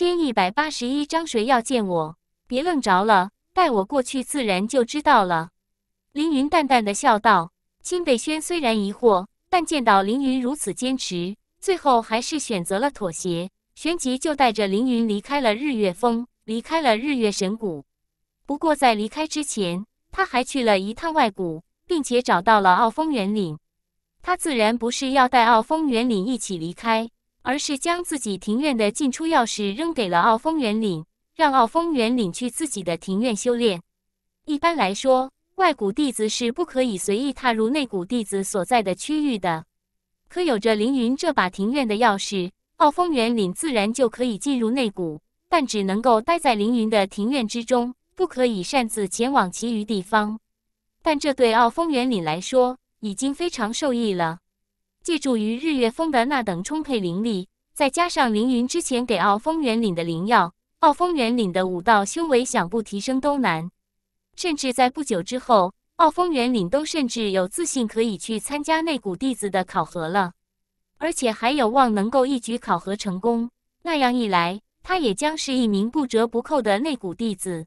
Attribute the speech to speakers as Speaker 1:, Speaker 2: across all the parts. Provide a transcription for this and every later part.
Speaker 1: 千一百八十一章，谁要见我？别愣着了，带我过去，自然就知道了。凌云淡淡的笑道。金贝轩虽然疑惑，但见到凌云如此坚持，最后还是选择了妥协。旋即就带着凌云离开了日月峰，离开了日月神谷。不过在离开之前，他还去了一趟外谷，并且找到了傲风元岭。他自然不是要带傲风元岭一起离开，而是将自己庭院的进出钥匙扔给了傲风元领，让傲风元领去自己的庭院修炼。一般来说，外谷弟子是不可以随意踏入内谷弟子所在的区域的。可有着凌云这把庭院的钥匙。傲风元领自然就可以进入内谷，但只能够待在凌云的庭院之中，不可以擅自前往其余地方。但这对傲风元领来说已经非常受益了。借助于日月峰的那等充沛灵力，再加上凌云之前给傲风元领的灵药，傲风元领的武道修为想不提升都难。甚至在不久之后，傲风元领都甚至有自信可以去参加内谷弟子的考核了。而且还有望能够一举考核成功，那样一来，他也将是一名不折不扣的内谷弟子。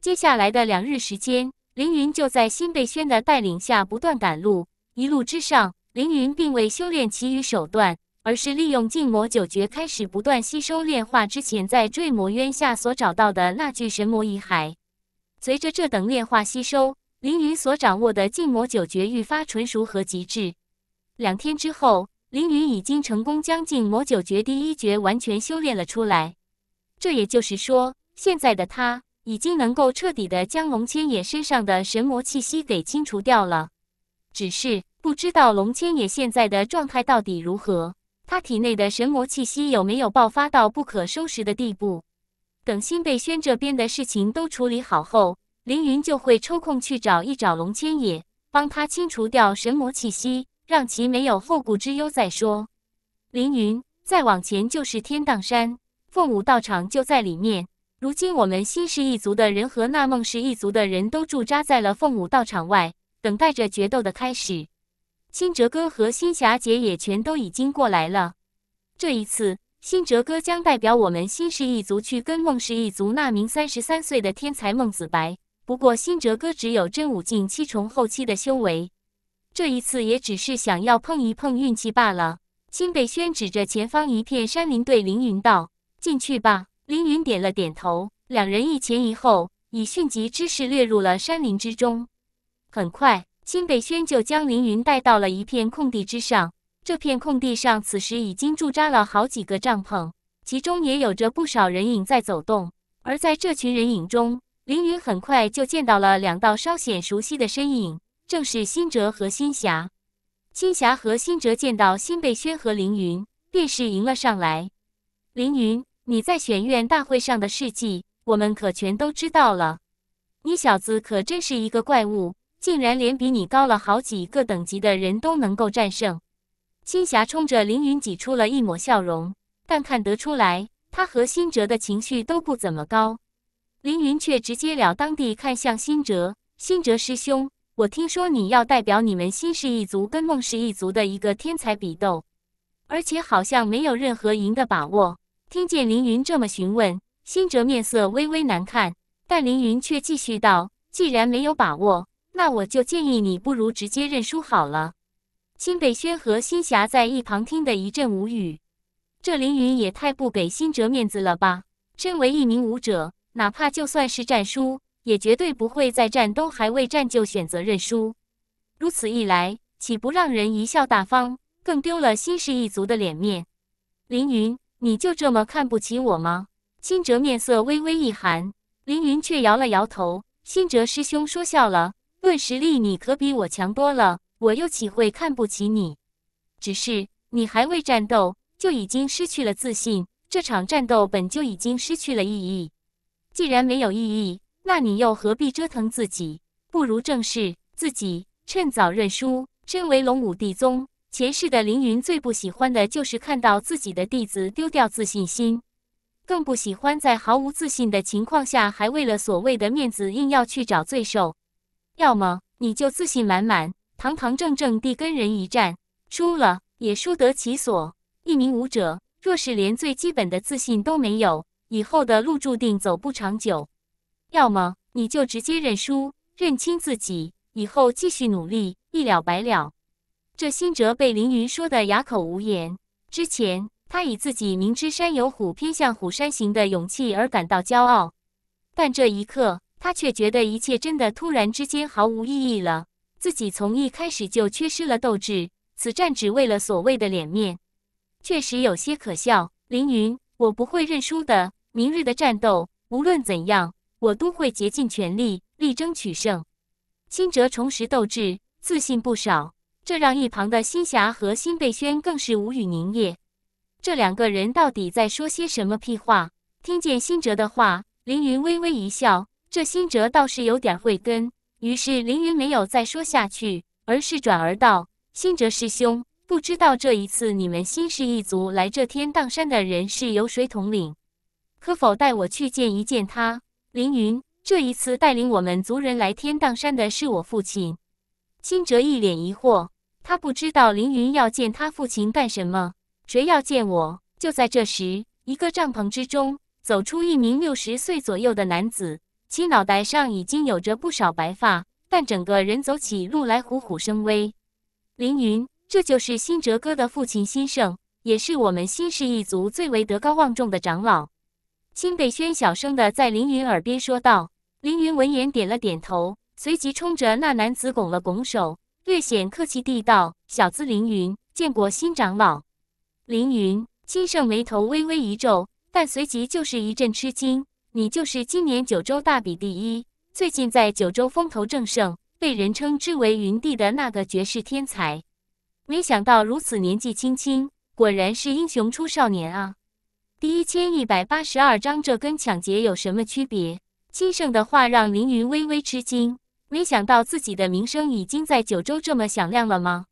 Speaker 1: 接下来的两日时间，凌云就在辛贝轩的带领下不断赶路。一路之上，凌云并未修炼其余手段，而是利用静魔九诀开始不断吸收炼化之前在坠魔渊下所找到的那具神魔遗骸。随着这等炼化吸收，凌云所掌握的静魔九诀愈发纯熟和极致。两天之后。凌云已经成功将静魔九诀第一诀完全修炼了出来，这也就是说，现在的他已经能够彻底的将龙千野身上的神魔气息给清除掉了。只是不知道龙千野现在的状态到底如何，他体内的神魔气息有没有爆发到不可收拾的地步？等新贝轩这边的事情都处理好后，凌云就会抽空去找一找龙千野，帮他清除掉神魔气息。让其没有后顾之忧再说。凌云，再往前就是天荡山，凤舞道场就在里面。如今我们新氏一族的人和那孟氏一族的人都驻扎在了凤舞道场外，等待着决斗的开始。新哲哥和新霞姐也全都已经过来了。这一次，新哲哥将代表我们新氏一族去跟孟氏一族那名三十三岁的天才孟子白。不过，新哲哥只有真武境七重后期的修为。这一次也只是想要碰一碰运气罢了。辛北轩指着前方一片山林，对凌云道：“进去吧。”凌云点了点头。两人一前一后，以迅疾之势掠入了山林之中。很快，辛北轩就将凌云带到了一片空地之上。这片空地上，此时已经驻扎了好几个帐篷，其中也有着不少人影在走动。而在这群人影中，凌云很快就见到了两道稍显熟悉的身影。正是辛哲和辛霞，辛霞和辛哲见到辛北轩和凌云，便是迎了上来。凌云，你在玄院大会上的事迹，我们可全都知道了。你小子可真是一个怪物，竟然连比你高了好几个等级的人都能够战胜。青霞冲着凌云挤出了一抹笑容，但看得出来，他和辛哲的情绪都不怎么高。凌云却直截了当地看向辛哲，辛哲师兄。我听说你要代表你们新氏一族跟孟氏一族的一个天才比斗，而且好像没有任何赢的把握。听见凌云这么询问，辛哲面色微微难看，但凌云却继续道：“既然没有把握，那我就建议你不如直接认输好了。”辛北轩和新霞在一旁听得一阵无语，这凌云也太不给辛哲面子了吧？身为一名武者，哪怕就算是战输。也绝对不会在战都还未战就选择认输，如此一来，岂不让人贻笑大方，更丢了新氏一族的脸面？凌云，你就这么看不起我吗？辛哲面色微微一寒，凌云却摇了摇头。辛哲师兄说笑了，论实力，你可比我强多了，我又岂会看不起你？只是你还未战斗，就已经失去了自信，这场战斗本就已经失去了意义。既然没有意义，那你又何必折腾自己？不如正视自己，趁早认输。身为龙武帝宗，前世的凌云最不喜欢的就是看到自己的弟子丢掉自信心，更不喜欢在毫无自信的情况下，还为了所谓的面子硬要去找罪受。要么你就自信满满，堂堂正正地跟人一战，输了也输得其所。一名武者若是连最基本的自信都没有，以后的路注定走不长久。要么你就直接认输，认清自己，以后继续努力，一了百了。这辛哲被凌云说的哑口无言。之前他以自己明知山有虎，偏向虎山行的勇气而感到骄傲，但这一刻他却觉得一切真的突然之间毫无意义了。自己从一开始就缺失了斗志，此战只为了所谓的脸面，确实有些可笑。凌云，我不会认输的。明日的战斗，无论怎样，我都会竭尽全力，力争取胜。辛哲重拾斗志，自信不少。这让一旁的新霞和辛贝轩更是无语凝噎。这两个人到底在说些什么屁话？听见辛哲的话，凌云微微一笑。这辛哲倒是有点慧根。于是凌云没有再说下去，而是转而道：“辛哲师兄，不知道这一次你们新氏一族来这天荡山的人是由谁统领？可否带我去见一见他？”凌云，这一次带领我们族人来天荡山的是我父亲。辛哲一脸疑惑。他不知道凌云要见他父亲干什么？谁要见我？就在这时，一个帐篷之中走出一名六十岁左右的男子，其脑袋上已经有着不少白发，但整个人走起路来虎虎生威。凌云，这就是辛哲哥的父亲辛盛，也是我们辛氏一族最为德高望重的长老。辛北轩小声的在凌云耳边说道。凌云闻言点了点头，随即冲着那男子拱了拱手。略显客气地道：“小子凌云，见过新长老。”凌云，金盛眉头微微一皱，但随即就是一阵吃惊：“你就是今年九州大比第一，最近在九州风头正盛，被人称之为云帝的那个绝世天才。没想到如此年纪轻轻，果然是英雄出少年啊！”第一千一百八十二章，这跟抢劫有什么区别？金盛的话让凌云微微吃惊。没想到自己的名声已经在九州这么响亮了吗？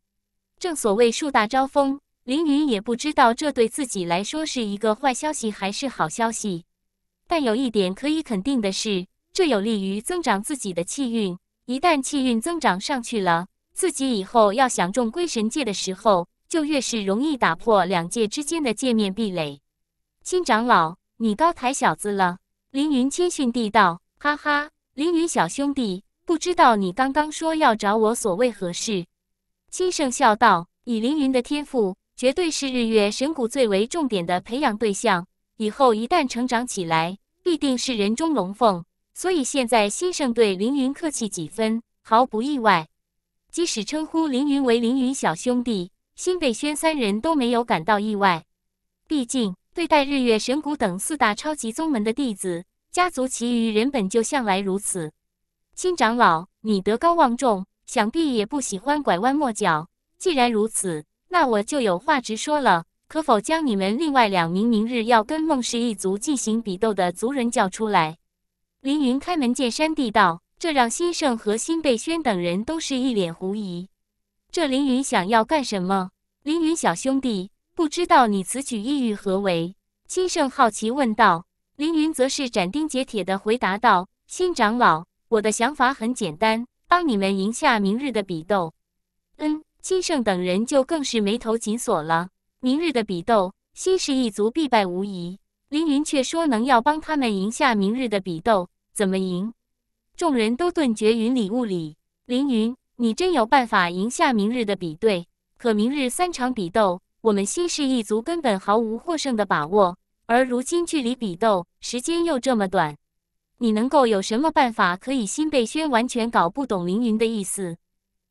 Speaker 1: 正所谓树大招风，凌云也不知道这对自己来说是一个坏消息还是好消息。但有一点可以肯定的是，这有利于增长自己的气运。一旦气运增长上去了，自己以后要想中归神界的时候，就越是容易打破两界之间的界面壁垒。新长老，你高抬小子了。凌云谦逊地道：“哈哈，凌云小兄弟。”不知道你刚刚说要找我所为何事？金盛笑道：“以凌云的天赋，绝对是日月神谷最为重点的培养对象。以后一旦成长起来，必定是人中龙凤。所以现在新生对凌云客气几分，毫不意外。即使称呼凌云为凌云小兄弟，新北轩三人都没有感到意外。毕竟对待日月神谷等四大超级宗门的弟子，家族其余人本就向来如此。”新长老，你德高望重，想必也不喜欢拐弯抹角。既然如此，那我就有话直说了，可否将你们另外两名明日要跟孟氏一族进行比斗的族人叫出来？凌云开门见山地道，这让新盛和新贝轩等人都是一脸狐疑。这凌云想要干什么？凌云小兄弟，不知道你此举意欲何为？新盛好奇问道。凌云则是斩钉截铁地回答道：“新长老。”我的想法很简单，帮你们赢下明日的比斗。嗯，金盛等人就更是眉头紧锁了。明日的比斗，新氏一族必败无疑。凌云却说能要帮他们赢下明日的比斗，怎么赢？众人都顿觉云里雾里。凌云，你真有办法赢下明日的比对？可明日三场比斗，我们新氏一族根本毫无获胜的把握。而如今距离比斗时间又这么短。你能够有什么办法可以？新贝轩完全搞不懂凌云的意思。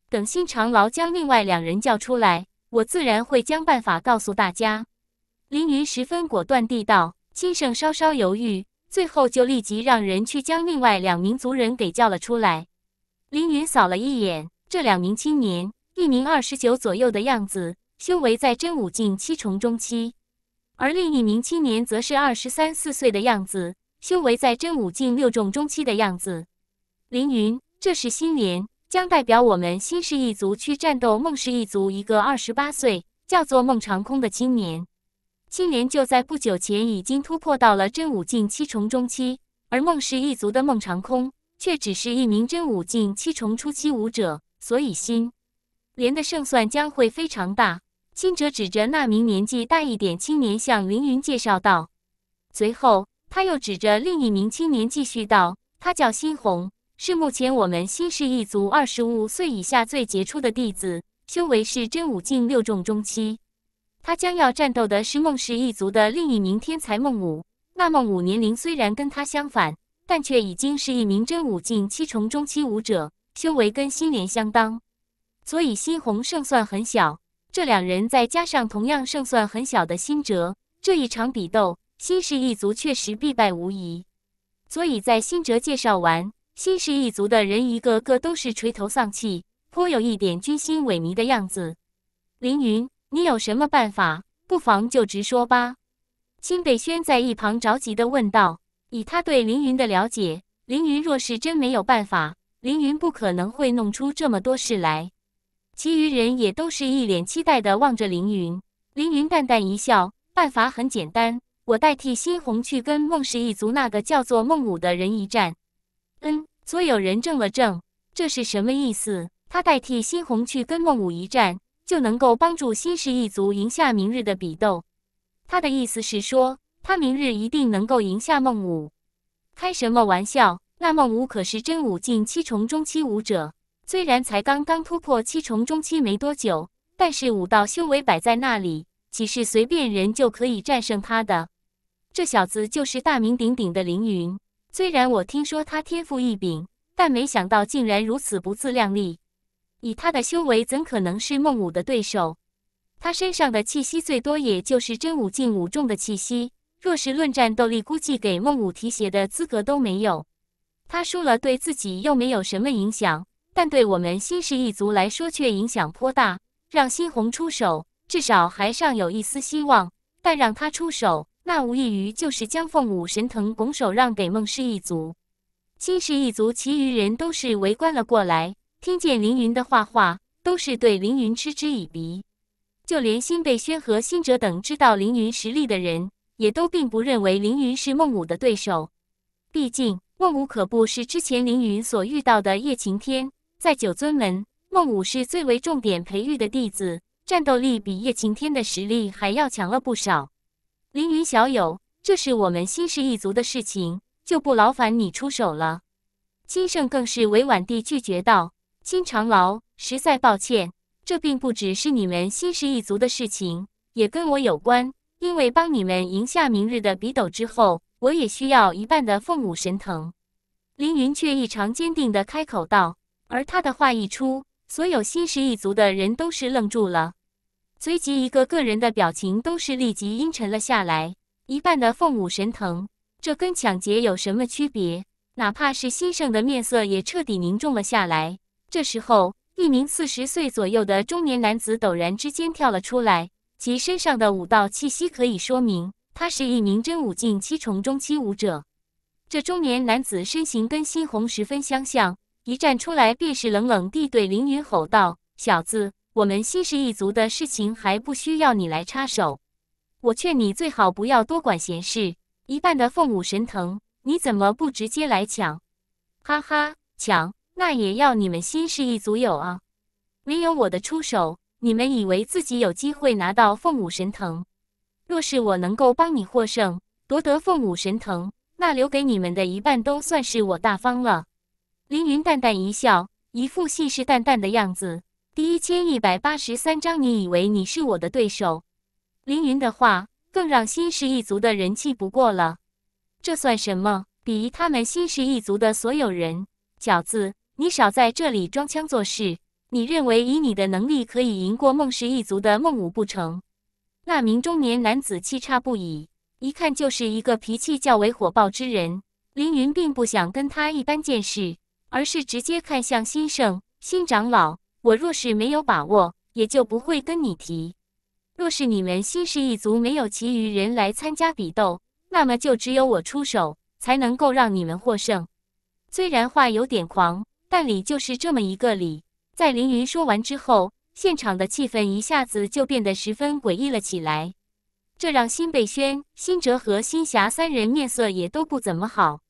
Speaker 1: 等新长老将另外两人叫出来，我自然会将办法告诉大家。凌云十分果断地道。金盛稍稍犹豫，最后就立即让人去将另外两名族人给叫了出来。凌云扫了一眼这两名青年，一名二十九左右的样子，修为在真武境七重中期；而另一名青年则是二十三四岁的样子。修为在真武境六重中期的样子，凌云，这是新莲，将代表我们新氏一族去战斗孟氏一族一个二十八岁，叫做孟长空的青年。青年就在不久前已经突破到了真武境七重中期，而孟氏一族的孟长空却只是一名真武境七重初期武者，所以新莲的胜算将会非常大。青哲指着那名年纪大一点青年向凌云介绍道，随后。他又指着另一名青年继续道：“他叫新红，是目前我们新氏一族二十五岁以下最杰出的弟子，修为是真武境六重中期。他将要战斗的是孟氏一族的另一名天才孟武。那孟武年龄虽然跟他相反，但却已经是一名真武境七重中期武者，修为跟新莲相当。所以新红胜算很小。这两人再加上同样胜算很小的辛哲，这一场比斗。”新氏一族确实必败无疑，所以在辛哲介绍完，新氏一族的人一个个都是垂头丧气，颇有一点军心萎靡的样子。凌云，你有什么办法？不妨就直说吧。清北轩在一旁着急地问道。以他对凌云的了解，凌云若是真没有办法，凌云不可能会弄出这么多事来。其余人也都是一脸期待地望着凌云。凌云淡淡一笑，办法很简单。我代替新红去跟孟氏一族那个叫做孟武的人一战。嗯，所有人怔了怔，这是什么意思？他代替新红去跟孟武一战，就能够帮助新氏一族赢下明日的比斗？他的意思是说，他明日一定能够赢下孟武？开什么玩笑？那孟武可是真武境七重中期武者，虽然才刚刚突破七重中期没多久，但是武道修为摆在那里，岂是随便人就可以战胜他的？这小子就是大名鼎鼎的凌云。虽然我听说他天赋异禀，但没想到竟然如此不自量力。以他的修为，怎可能是孟武的对手？他身上的气息最多也就是真武境武重的气息，若是论战斗力，估计给孟武提鞋的资格都没有。他输了，对自己又没有什么影响，但对我们新氏一族来说却影响颇大。让新红出手，至少还尚有一丝希望；但让他出手，那无异于就是将凤舞神藤拱手让给孟氏一族，新氏一族其余人都是围观了过来，听见凌云的话话，都是对凌云嗤之以鼻。就连新贝轩和新哲等知道凌云实力的人，也都并不认为凌云是孟武的对手。毕竟孟武可不是之前凌云所遇到的叶擎天，在九尊门，孟武是最为重点培育的弟子，战斗力比叶擎天的实力还要强了不少。凌云小友，这是我们新氏一族的事情，就不劳烦你出手了。金圣更是委婉地拒绝道：“金长老，实在抱歉，这并不只是你们新氏一族的事情，也跟我有关。因为帮你们赢下明日的比斗之后，我也需要一半的凤舞神藤。”凌云却异常坚定地开口道，而他的话一出，所有新氏一族的人都是愣住了。随即，一个个人的表情都是立即阴沉了下来。一半的凤舞神藤，这跟抢劫有什么区别？哪怕是新胜的面色也彻底凝重了下来。这时候，一名四十岁左右的中年男子陡然之间跳了出来，其身上的武道气息可以说明他是一名真武境七重中期武者。这中年男子身形跟新红十分相像，一站出来便是冷冷地对凌云吼道：“小子！”我们新氏一族的事情还不需要你来插手，我劝你最好不要多管闲事。一半的凤舞神藤，你怎么不直接来抢？哈哈，抢那也要你们新氏一族有啊！没有我的出手，你们以为自己有机会拿到凤舞神藤？若是我能够帮你获胜，夺得凤舞神藤，那留给你们的一半都算是我大方了。凌云淡淡一笑，一副信誓旦旦的样子。第一千一百八十三章，你以为你是我的对手？凌云的话更让新氏一族的人气不过了。这算什么？鄙夷他们新氏一族的所有人！饺子，你少在这里装腔作势！你认为以你的能力可以赢过孟氏一族的孟武不成？那名中年男子气差不已，一看就是一个脾气较为火爆之人。凌云并不想跟他一般见识，而是直接看向新胜新长老。我若是没有把握，也就不会跟你提。若是你们新氏一族没有其余人来参加比斗，那么就只有我出手，才能够让你们获胜。虽然话有点狂，但理就是这么一个理。在凌云说完之后，现场的气氛一下子就变得十分诡异了起来。这让辛贝轩、辛哲和辛霞三人面色也都不怎么好。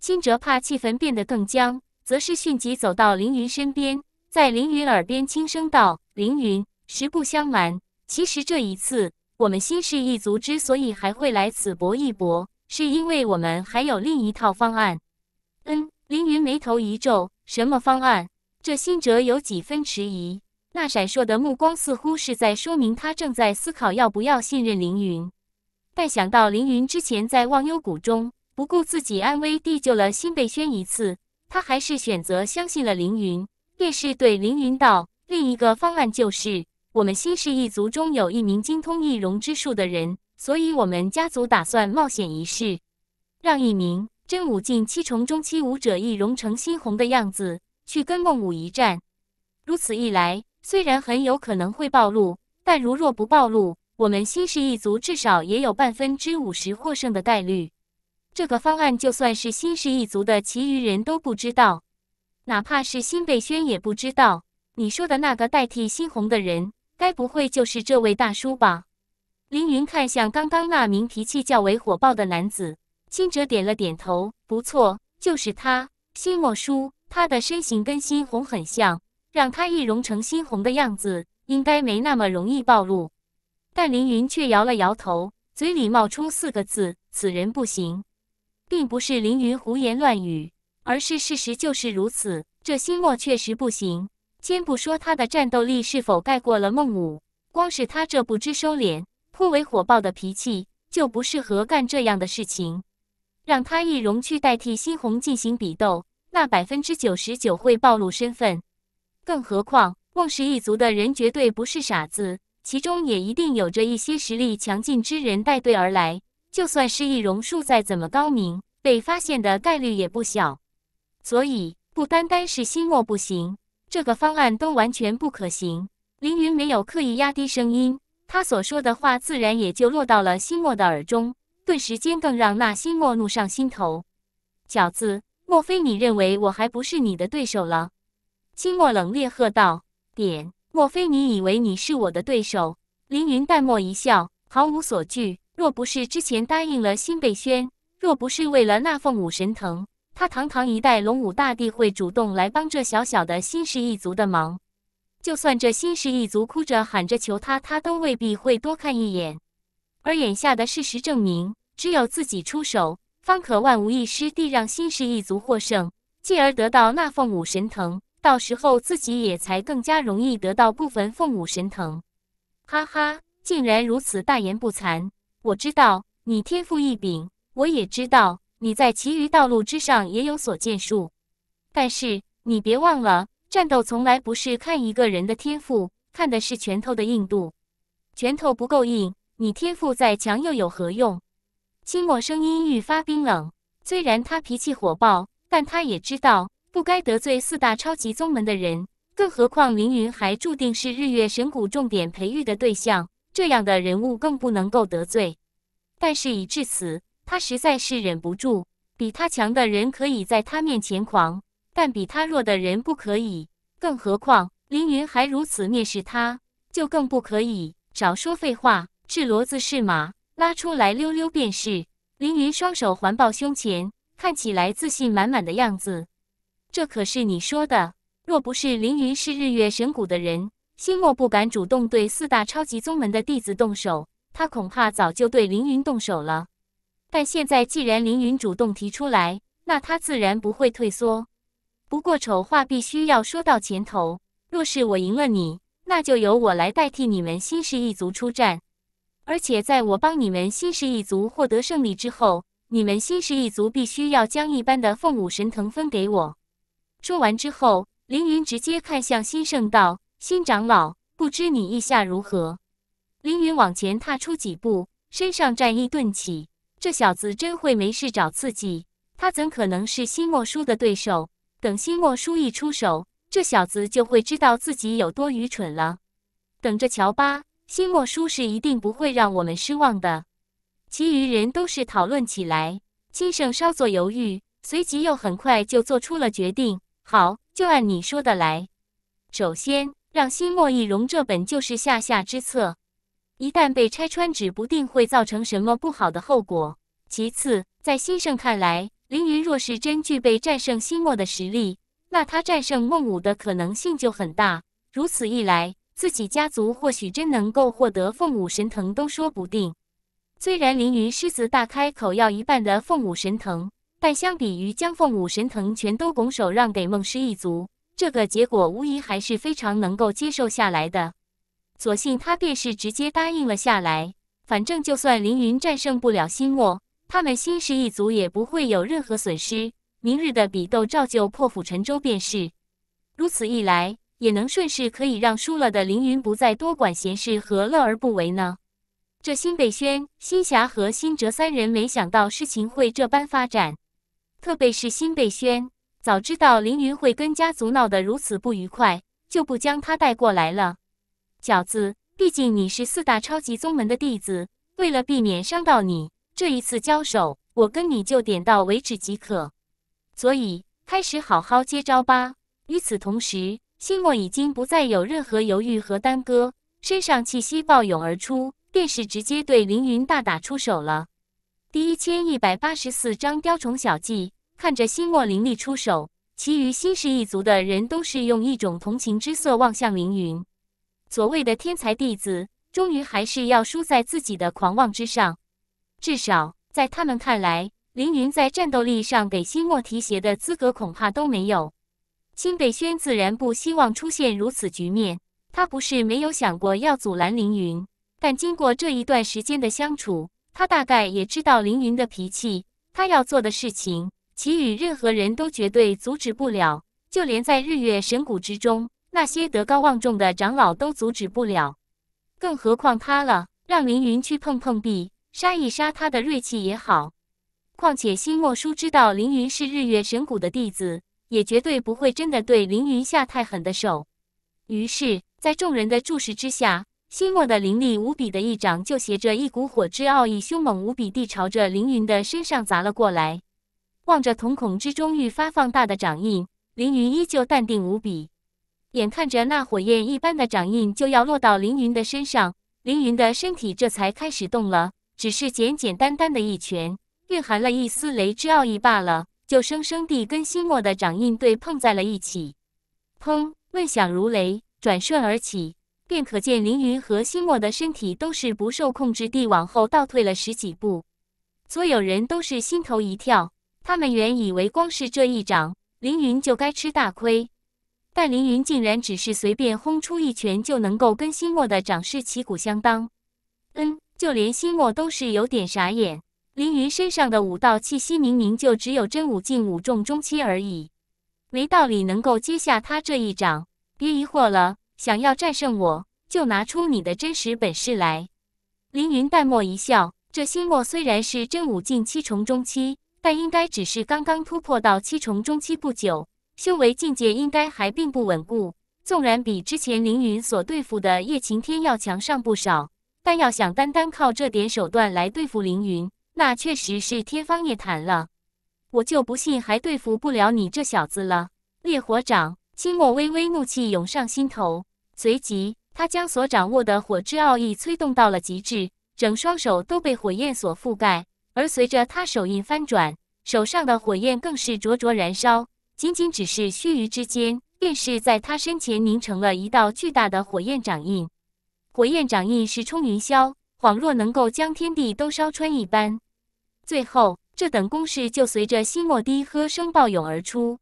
Speaker 1: 辛哲怕气氛变得更僵，则是迅即走到凌云身边。在凌云耳边轻声道：“凌云，实不相瞒，其实这一次我们新氏一族之所以还会来此搏一搏，是因为我们还有另一套方案。嗯，凌云眉头一皱，什么方案？这心哲有几分迟疑，那闪烁的目光似乎是在说明他正在思考要不要信任凌云。但想到凌云之前在忘忧谷中不顾自己安危地救了辛贝轩一次，他还是选择相信了凌云，便是对凌云道：“另一个方案就是，我们新氏一族中有一名精通易容之术的人，所以我们家族打算冒险一试，让一名真武境七重中期武者易容成猩红的样子。”去跟孟武一战，如此一来，虽然很有可能会暴露，但如若不暴露，我们新氏一族至少也有半分之五十获胜的概率。这个方案就算是新氏一族的其余人都不知道，哪怕是新贝轩也不知道。你说的那个代替新红的人，该不会就是这位大叔吧？凌云看向刚刚那名脾气较为火爆的男子，轻者点了点头，不错，就是他，新莫叔。他的身形跟猩红很像，让他易容成猩红的样子，应该没那么容易暴露。但凌云却摇了摇头，嘴里冒出四个字：“此人不行。”并不是凌云胡言乱语，而是事实就是如此。这星墨确实不行。先不说他的战斗力是否盖过了孟武，光是他这不知收敛、颇为火爆的脾气，就不适合干这样的事情。让他易容去代替新红进行比斗。那百分之九十九会暴露身份，更何况孟氏一族的人绝对不是傻子，其中也一定有着一些实力强劲之人带队而来。就算是易容术再怎么高明，被发现的概率也不小。所以不单单是心墨不行，这个方案都完全不可行。凌云没有刻意压低声音，他所说的话自然也就落到了心墨的耳中，顿时间更让那心墨怒上心头。小子！莫非你认为我还不是你的对手了？清墨冷冽喝道。点。莫非你以为你是我的对手？凌云淡漠一笑，毫无所惧。若不是之前答应了辛贝轩，若不是为了那凤舞神藤，他堂堂一代龙武大帝会主动来帮这小小的新氏一族的忙？就算这新氏一族哭着喊着求他，他都未必会多看一眼。而眼下的事实证明，只有自己出手。方可万无一失地让新氏一族获胜，继而得到那凤舞神藤，到时候自己也才更加容易得到部分凤舞神藤。哈哈，竟然如此大言不惭！我知道你天赋异禀，我也知道你在其余道路之上也有所建树，但是你别忘了，战斗从来不是看一个人的天赋，看的是拳头的硬度。拳头不够硬，你天赋再强又有何用？清墨声音愈发冰冷。虽然他脾气火爆，但他也知道不该得罪四大超级宗门的人。更何况凌云还注定是日月神谷重点培育的对象，这样的人物更不能够得罪。但是已至此，他实在是忍不住。比他强的人可以在他面前狂，但比他弱的人不可以。更何况凌云还如此蔑视他，就更不可以。少说废话，是骡子是马。拉出来溜溜便是。凌云双手环抱胸前，看起来自信满满的样子。这可是你说的。若不是凌云是日月神谷的人，心墨不敢主动对四大超级宗门的弟子动手，他恐怕早就对凌云动手了。但现在既然凌云主动提出来，那他自然不会退缩。不过丑话必须要说到前头。若是我赢了你，那就由我来代替你们新氏一族出战。而且，在我帮你们新氏一族获得胜利之后，你们新氏一族必须要将一般的凤舞神藤分给我。说完之后，凌云直接看向新圣道：“新长老，不知你意下如何？”凌云往前踏出几步，身上战意顿起。这小子真会没事找刺激，他怎可能是新莫叔的对手？等新莫叔一出手，这小子就会知道自己有多愚蠢了。等着瞧吧。新莫叔是一定不会让我们失望的。其余人都是讨论起来，金圣稍作犹豫，随即又很快就做出了决定。好，就按你说的来。首先，让新莫易容，这本就是下下之策，一旦被拆穿，指不定会造成什么不好的后果。其次，在新圣看来，凌云若是真具备战胜西莫的实力，那他战胜孟武的可能性就很大。如此一来，自己家族或许真能够获得凤舞神藤都说不定。虽然凌云狮子大开口要一半的凤舞神藤，但相比于将凤舞神藤全都拱手让给孟师一族，这个结果无疑还是非常能够接受下来的。索性他便是直接答应了下来。反正就算凌云战胜不了新墨，他们新氏一族也不会有任何损失。明日的比斗照旧破釜沉舟便是。如此一来，也能顺势可以让输了的凌云不再多管闲事，何乐而不为呢？这辛北轩、辛霞和辛哲三人没想到事情会这般发展，特别是辛北轩，早知道凌云会跟家族闹得如此不愉快，就不将他带过来了。小子，毕竟你是四大超级宗门的弟子，为了避免伤到你，这一次交手，我跟你就点到为止即可。所以，开始好好接招吧。与此同时，心墨已经不再有任何犹豫和耽搁，身上气息暴涌而出。便是直接对凌云大打出手了。第一千一百八十四章雕虫小技。看着心墨凌厉出手，其余新氏一族的人都是用一种同情之色望向凌云。所谓的天才弟子，终于还是要输在自己的狂妄之上。至少在他们看来，凌云在战斗力上给新墨提鞋的资格恐怕都没有。清北轩自然不希望出现如此局面，他不是没有想过要阻拦凌云。但经过这一段时间的相处，他大概也知道凌云的脾气。他要做的事情，其余任何人都绝对阻止不了，就连在日月神谷之中那些德高望重的长老都阻止不了，更何况他了。让凌云去碰碰壁，杀一杀他的锐气也好。况且新墨书知道凌云是日月神谷的弟子，也绝对不会真的对凌云下太狠的手。于是，在众人的注视之下。新墨的凌厉无比的一掌，就携着一股火之奥义，凶猛无比地朝着凌云的身上砸了过来。望着瞳孔之中愈发放大的掌印，凌云依旧淡定无比。眼看着那火焰一般的掌印就要落到凌云的身上，凌云的身体这才开始动了。只是简简单单的一拳，蕴含了一丝雷之奥义罢了，就生生地跟心墨的掌印对碰在了一起。砰！闷响如雷，转瞬而起。便可见凌云和心墨的身体都是不受控制地往后倒退了十几步，所有人都是心头一跳。他们原以为光是这一掌，凌云就该吃大亏，但凌云竟然只是随便轰出一拳就能够跟心墨的掌势旗鼓相当。嗯，就连心墨都是有点傻眼。凌云身上的武道气息明明就只有真武境武重中期而已，没道理能够接下他这一掌。别疑惑了。想要战胜我，就拿出你的真实本事来。凌云淡漠一笑，这心墨虽然是真武境七重中期，但应该只是刚刚突破到七重中期不久，修为境界应该还并不稳固。纵然比之前凌云所对付的叶晴天要强上不少，但要想单单靠这点手段来对付凌云，那确实是天方夜谭了。我就不信还对付不了你这小子了。烈火掌。清墨微微怒气涌上心头，随即他将所掌握的火之奥义催动到了极致，整双手都被火焰所覆盖。而随着他手印翻转，手上的火焰更是灼灼燃烧。仅仅只是须臾之间，便是在他身前凝成了一道巨大的火焰掌印。火焰掌印是冲云霄，恍若能够将天地都烧穿一般。最后，这等攻势就随着心墨低喝声暴涌而出。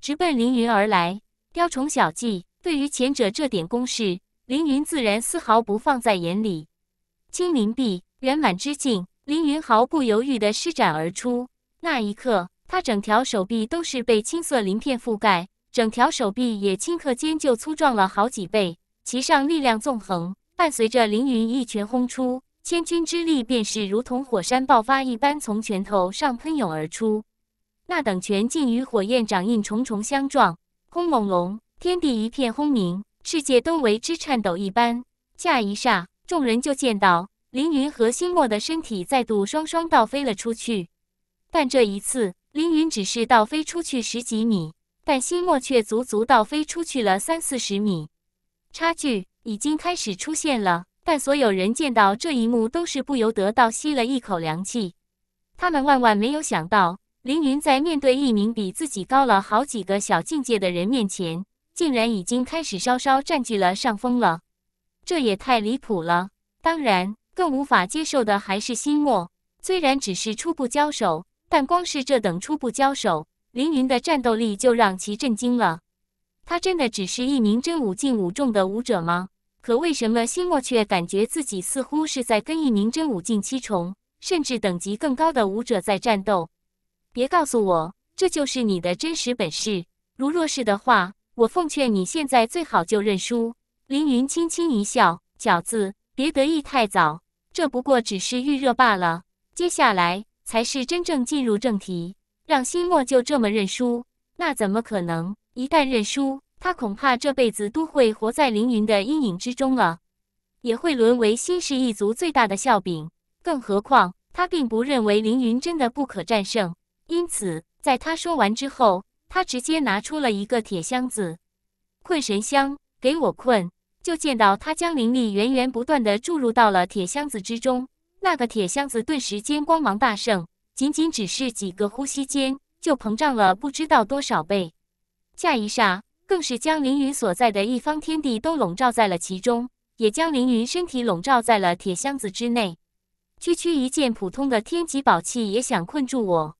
Speaker 1: 直奔凌云而来，雕虫小技。对于前者这点攻势，凌云自然丝毫不放在眼里。青灵臂圆满之境，凌云毫不犹豫地施展而出。那一刻，他整条手臂都是被青色鳞片覆盖，整条手臂也顷刻间就粗壮了好几倍，其上力量纵横。伴随着凌云一拳轰出，千钧之力便是如同火山爆发一般从拳头上喷涌而出。那等拳竟与火焰掌印重重相撞，轰隆隆，天地一片轰鸣，世界都为之颤抖一般。下一刹，众人就见到凌云和星墨的身体再度双双倒飞了出去。但这一次，凌云只是倒飞出去十几米，但心墨却足足倒飞出去了三四十米，差距已经开始出现了。但所有人见到这一幕，都是不由得倒吸了一口凉气。他们万万没有想到。凌云在面对一名比自己高了好几个小境界的人面前，竟然已经开始稍稍占据了上风了，这也太离谱了。当然，更无法接受的还是心墨。虽然只是初步交手，但光是这等初步交手，凌云的战斗力就让其震惊了。他真的只是一名真武境武重的武者吗？可为什么心墨却感觉自己似乎是在跟一名真武境七重，甚至等级更高的武者在战斗？别告诉我，这就是你的真实本事。如若是的话，我奉劝你现在最好就认输。凌云轻轻一笑：“小子，别得意太早，这不过只是预热罢了。”接下来才是真正进入正题，让心墨就这么认输，那怎么可能？一旦认输，他恐怕这辈子都会活在凌云的阴影之中了，也会沦为新氏一族最大的笑柄。更何况，他并不认为凌云真的不可战胜。因此，在他说完之后，他直接拿出了一个铁箱子，困神香，给我困！就见到他将灵力源源不断的注入到了铁箱子之中。那个铁箱子顿时间光芒大盛，仅仅只是几个呼吸间，就膨胀了不知道多少倍。下一刹，更是将凌云所在的一方天地都笼罩在了其中，也将凌云身体笼罩在了铁箱子之内。区区一件普通的天级宝器，也想困住我？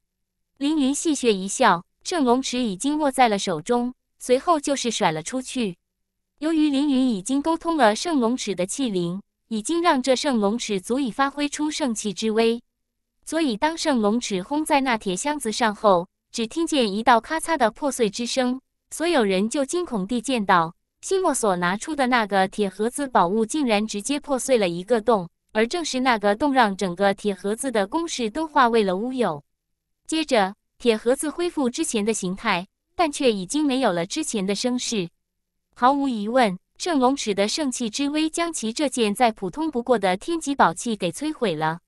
Speaker 1: 凌云戏谑一笑，圣龙尺已经握在了手中，随后就是甩了出去。由于凌云已经沟通了圣龙尺的气灵。已经让这圣龙尺足以发挥出圣气之威，所以当圣龙尺轰在那铁箱子上后，只听见一道咔嚓的破碎之声，所有人就惊恐地见到，西莫所拿出的那个铁盒子宝物竟然直接破碎了一个洞，而正是那个洞让整个铁盒子的攻势都化为了乌有。接着，铁盒子恢复之前的形态，但却已经没有了之前的声势。毫无疑问。圣龙尺的圣气之威，将其这件再普通不过的天级宝器给摧毁了。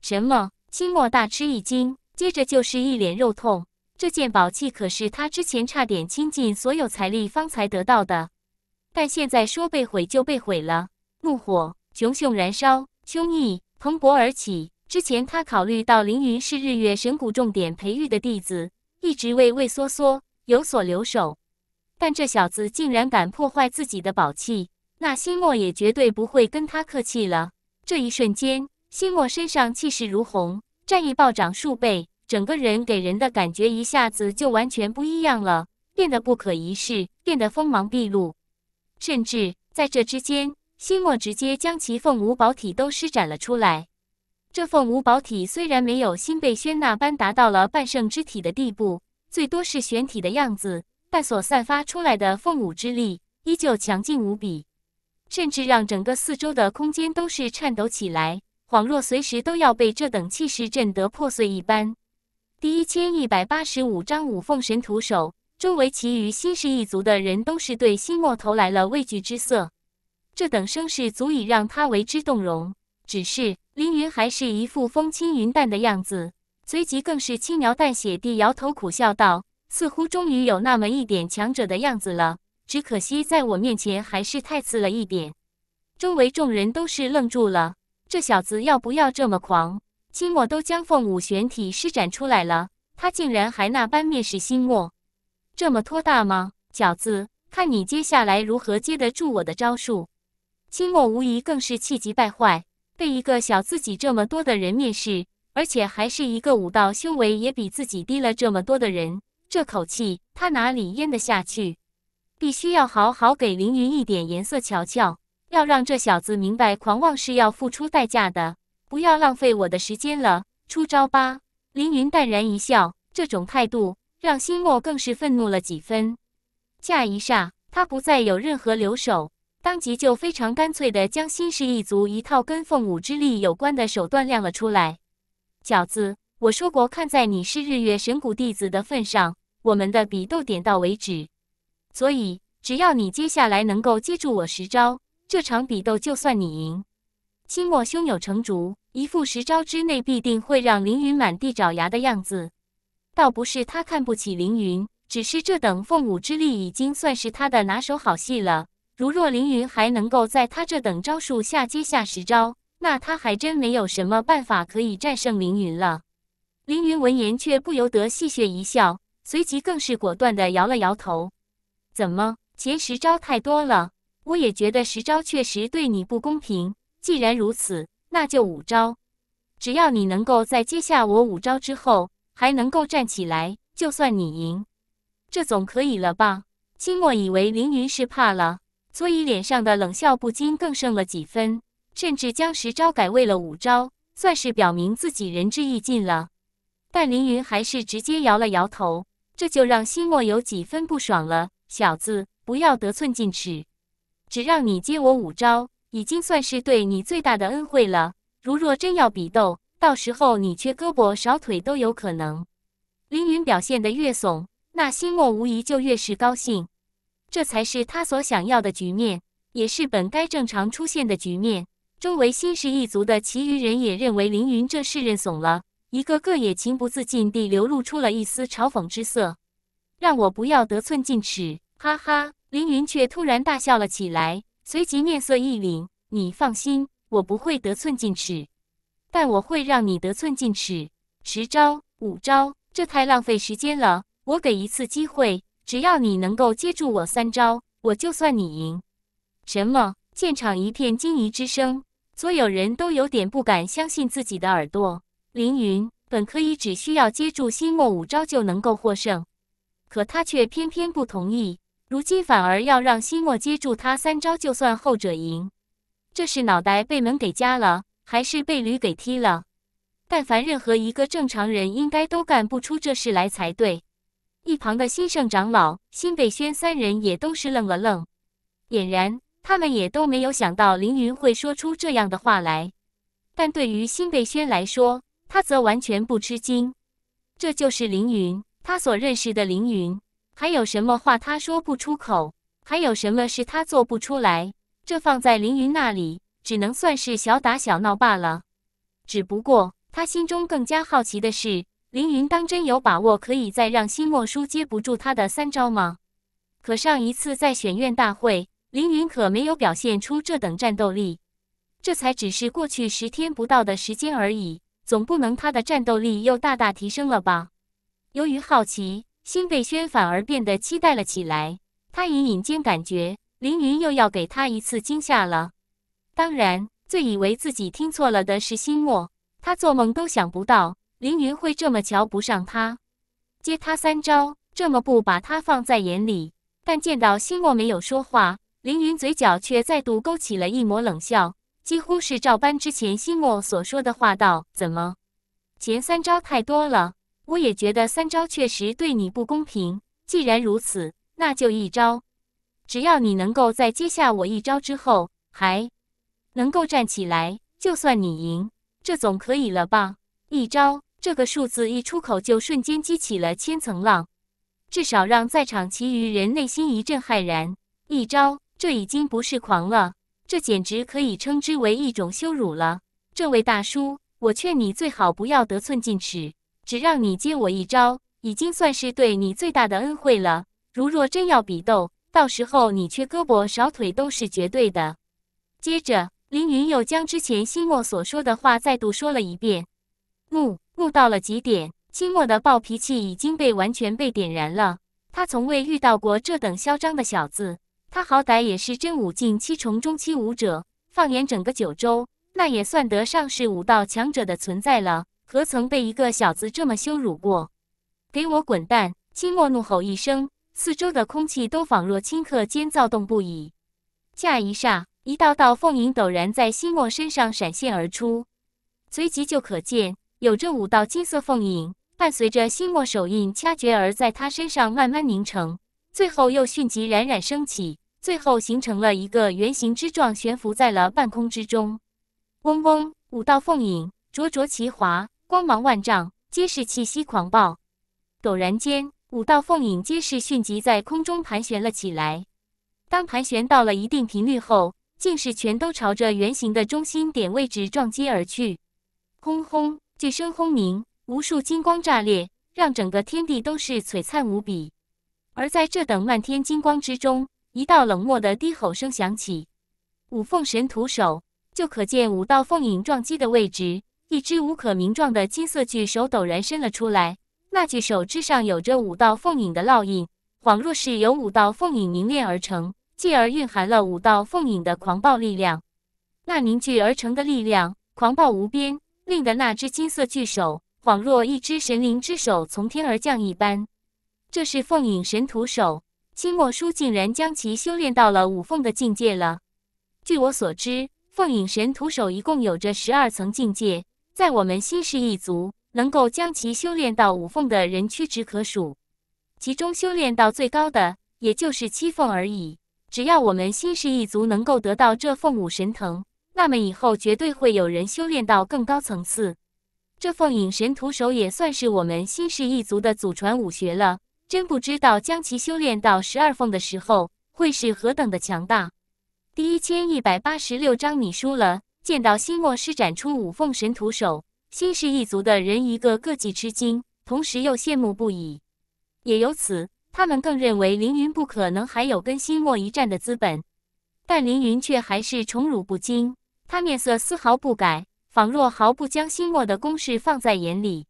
Speaker 1: 什么？清末大吃一惊，接着就是一脸肉痛。这件宝器可是他之前差点倾尽所有财力方才得到的，但现在说被毁就被毁了。怒火熊熊燃烧，凶意蓬勃而起。之前他考虑到凌云是日月神谷重点培育的弟子，一直畏畏缩缩，有所留守。但这小子竟然敢破坏自己的宝器，那心墨也绝对不会跟他客气了。这一瞬间，心墨身上气势如虹，战意暴涨数倍，整个人给人的感觉一下子就完全不一样了，变得不可一世，变得锋芒毕露。甚至在这之间，心墨直接将其凤舞宝体都施展了出来。这凤舞宝体虽然没有新贝轩那般达到了半圣之体的地步，最多是玄体的样子。但所散发出来的凤舞之力依旧强劲无比，甚至让整个四周的空间都是颤抖起来，恍若随时都要被这等气势震得破碎一般。第一千一百八十五章五凤神徒手，周围其余新氏一族的人都是对心墨投来了畏惧之色。这等声势足以让他为之动容，只是凌云还是一副风轻云淡的样子，随即更是轻描淡写地摇头苦笑道。似乎终于有那么一点强者的样子了，只可惜在我面前还是太次了一点。周围众人都是愣住了，这小子要不要这么狂？清末都将凤舞玄体施展出来了，他竟然还那般蔑视清墨，这么托大吗？小子，看你接下来如何接得住我的招数！清末无疑更是气急败坏，被一个小自己这么多的人蔑视，而且还是一个武道修为也比自己低了这么多的人。这口气他哪里咽得下去？必须要好好给凌云一点颜色瞧瞧，要让这小子明白狂妄是要付出代价的。不要浪费我的时间了，出招吧！凌云淡然一笑，这种态度让心墨更是愤怒了几分。下一刹，他不再有任何留手，当即就非常干脆的将新氏一族一套跟凤舞之力有关的手段亮了出来。小子！我说过，看在你是日月神谷弟子的份上，我们的比斗点到为止。所以，只要你接下来能够接住我十招，这场比斗就算你赢。清末胸有成竹，一副十招之内必定会让凌云满地找牙的样子。倒不是他看不起凌云，只是这等凤舞之力已经算是他的拿手好戏了。如若凌云还能够在他这等招数下接下十招，那他还真没有什么办法可以战胜凌云了。凌云闻言，却不由得戏谑一笑，随即更是果断地摇了摇头：“怎么，前十招太多了？我也觉得十招确实对你不公平。既然如此，那就五招。只要你能够在接下我五招之后还能够站起来，就算你赢。这总可以了吧？清末以为凌云是怕了，所以脸上的冷笑不禁更盛了几分，甚至将十招改为了五招，算是表明自己仁至义尽了。但凌云还是直接摇了摇头，这就让心莫有几分不爽了。小子，不要得寸进尺，只让你接我五招，已经算是对你最大的恩惠了。如若真要比斗，到时候你缺胳膊少腿都有可能。凌云表现得越怂，那心莫无疑就越是高兴。这才是他所想要的局面，也是本该正常出现的局面。周围新氏一族的其余人也认为凌云这是认怂了。一个个也情不自禁地流露出了一丝嘲讽之色，让我不要得寸进尺，哈哈！凌云却突然大笑了起来，随即面色一凛：“你放心，我不会得寸进尺，但我会让你得寸进尺。十招，五招，这太浪费时间了。我给一次机会，只要你能够接住我三招，我就算你赢。”什么？现场一片惊疑之声，所有人都有点不敢相信自己的耳朵。凌云本可以只需要接住心墨五招就能够获胜，可他却偏偏不同意，如今反而要让心墨接住他三招就算后者赢，这是脑袋被门给夹了，还是被驴给踢了？但凡任何一个正常人，应该都干不出这事来才对。一旁的新圣长老、新北轩三人也都是愣了愣，俨然他们也都没有想到凌云会说出这样的话来。但对于新北轩来说，他则完全不吃惊，这就是凌云，他所认识的凌云。还有什么话他说不出口？还有什么事他做不出来？这放在凌云那里，只能算是小打小闹罢了。只不过他心中更加好奇的是，凌云当真有把握可以再让新墨书接不住他的三招吗？可上一次在选院大会，凌云可没有表现出这等战斗力，这才只是过去十天不到的时间而已。总不能他的战斗力又大大提升了吧？由于好奇，辛贝轩反而变得期待了起来。他隐隐间感觉凌云又要给他一次惊吓了。当然，最以为自己听错了的是辛墨，他做梦都想不到凌云会这么瞧不上他，接他三招，这么不把他放在眼里。但见到辛墨没有说话，凌云嘴角却再度勾起了一抹冷笑。几乎是照搬之前西莫所说的话道：“怎么，前三招太多了？我也觉得三招确实对你不公平。既然如此，那就一招。只要你能够在接下我一招之后还能够站起来，就算你赢，这总可以了吧？一招这个数字一出口，就瞬间激起了千层浪，至少让在场其余人内心一阵骇然。一招，这已经不是狂了。”这简直可以称之为一种羞辱了，这位大叔，我劝你最好不要得寸进尺，只让你接我一招，已经算是对你最大的恩惠了。如若真要比斗，到时候你缺胳膊少腿都是绝对的。接着，凌云又将之前辛墨所说的话再度说了一遍，怒怒到了极点，辛墨的暴脾气已经被完全被点燃了，他从未遇到过这等嚣张的小子。他好歹也是真武境七重中期武者，放眼整个九州，那也算得上是武道强者的存在了，何曾被一个小子这么羞辱过？给我滚蛋！清末怒吼一声，四周的空气都仿若顷刻间躁动不已。下一刹，一道道凤影陡然在清末身上闪现而出，随即就可见有着五道金色凤影，伴随着清末手印掐诀而在他身上慢慢凝成。最后又迅即冉冉升起，最后形成了一个圆形之状，悬浮在了半空之中。嗡嗡，五道凤影灼灼其华，光芒万丈，皆是气息狂暴。陡然间，五道凤影皆是迅即在空中盘旋了起来。当盘旋到了一定频率后，竟是全都朝着圆形的中心点位置撞击而去。轰轰，巨声轰鸣，无数金光炸裂，让整个天地都是璀璨无比。而在这等漫天金光之中，一道冷漠的低吼声响起。五凤神徒手，就可见五道凤影撞击的位置，一只无可名状的金色巨手陡然伸了出来。那巨手之上有着五道凤影的烙印，恍若是由五道凤影凝练而成，继而蕴含了五道凤影的狂暴力量。那凝聚而成的力量，狂暴无边，令得那只金色巨手恍若一只神灵之手从天而降一般。这是凤影神徒手，清末书竟然将其修炼到了五凤的境界了。据我所知，凤影神徒手一共有着十二层境界，在我们新氏一族，能够将其修炼到五凤的人屈指可数，其中修炼到最高的也就是七凤而已。只要我们新氏一族能够得到这凤舞神藤，那么以后绝对会有人修炼到更高层次。这凤影神徒手也算是我们新氏一族的祖传武学了，真不知道将其修炼到十二凤的时候会是何等的强大。第一千一百八十六章，你输了。见到心墨施展出五凤神徒手，新氏一族的人一个个既吃惊，同时又羡慕不已，也由此。他们更认为凌云不可能还有跟心墨一战的资本，但凌云却还是宠辱不惊。他面色丝毫不改，仿若毫不将心墨的攻势放在眼里。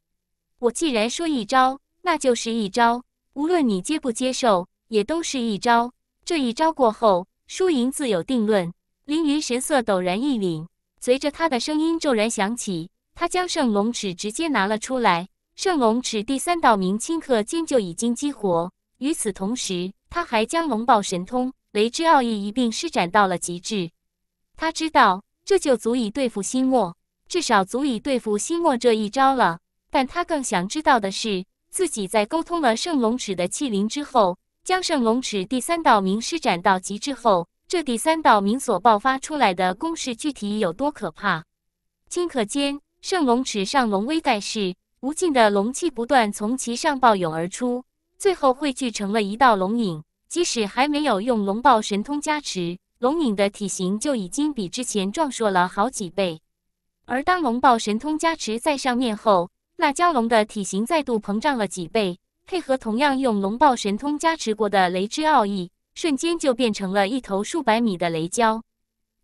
Speaker 1: 我既然说一招，那就是一招，无论你接不接受，也都是一招。这一招过后，输赢自有定论。凌云神色陡然一凛，随着他的声音骤然响起，他将圣龙尺直接拿了出来。圣龙尺第三道明顷刻间就已经激活。与此同时，他还将龙爆神通、雷之奥义一并施展到了极致。他知道这就足以对付心墨，至少足以对付心墨这一招了。但他更想知道的是，自己在沟通了圣龙尺的气灵之后，将圣龙尺第三道明施展到极致后，这第三道明所爆发出来的攻势具体有多可怕？顷刻间，圣龙尺上龙威盖世，无尽的龙气不断从其上暴涌而出。最后汇聚成了一道龙影，即使还没有用龙暴神通加持，龙影的体型就已经比之前壮硕了好几倍。而当龙暴神通加持在上面后，那蛟龙的体型再度膨胀了几倍，配合同样用龙爆神通加持过的雷之奥义，瞬间就变成了一头数百米的雷蛟。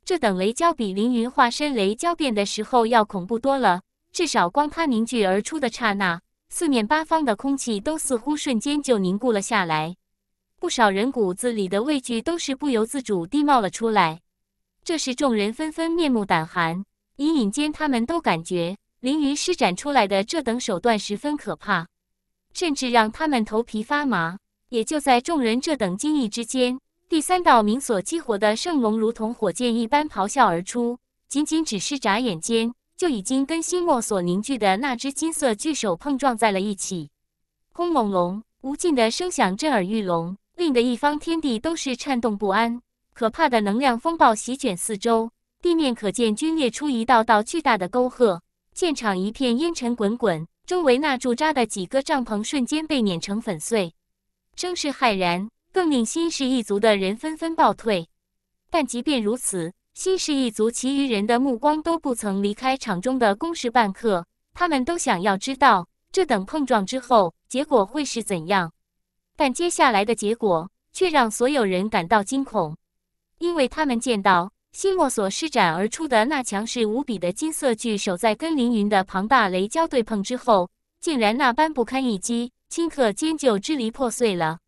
Speaker 1: 这等雷蛟比凌云化身雷蛟变的时候要恐怖多了，至少光它凝聚而出的刹那。四面八方的空气都似乎瞬间就凝固了下来，不少人骨子里的畏惧都是不由自主地冒了出来。这时，众人纷纷面目胆寒，隐隐间他们都感觉凌云施展出来的这等手段十分可怕，甚至让他们头皮发麻。也就在众人这等惊异之间，第三道明所激活的圣龙如同火箭一般咆哮而出，仅仅只是眨眼间。就已经跟心墨所凝聚的那只金色巨手碰撞在了一起，轰隆隆，无尽的声响震耳欲聋，令得一方天地都是颤动不安。可怕的能量风暴席卷四周，地面可见均裂出一道道巨大的沟壑，现场一片烟尘滚滚，周围那驻扎的几个帐篷瞬间被碾成粉碎，声势骇然，更令新氏一族的人纷纷暴退。但即便如此。新氏一族其余人的目光都不曾离开场中的攻势半刻，他们都想要知道这等碰撞之后结果会是怎样。但接下来的结果却让所有人感到惊恐，因为他们见到新墨所施展而出的那强势无比的金色巨手，在跟凌云的庞大雷蛟对碰之后，竟然那般不堪一击，顷刻间就支离破碎了。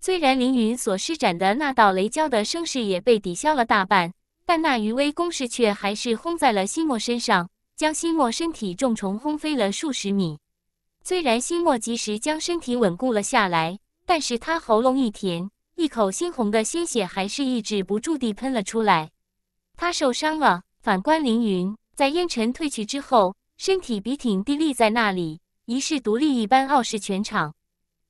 Speaker 1: 虽然凌云所施展的那道雷蛟的声势也被抵消了大半。但那余威攻势却还是轰在了心墨身上，将心墨身体重重轰飞了数十米。虽然心墨及时将身体稳固了下来，但是他喉咙一甜，一口猩红的鲜血还是抑制不住地喷了出来。他受伤了。反观凌云，在烟尘褪去之后，身体笔挺地立在那里，一世独立一般傲视全场，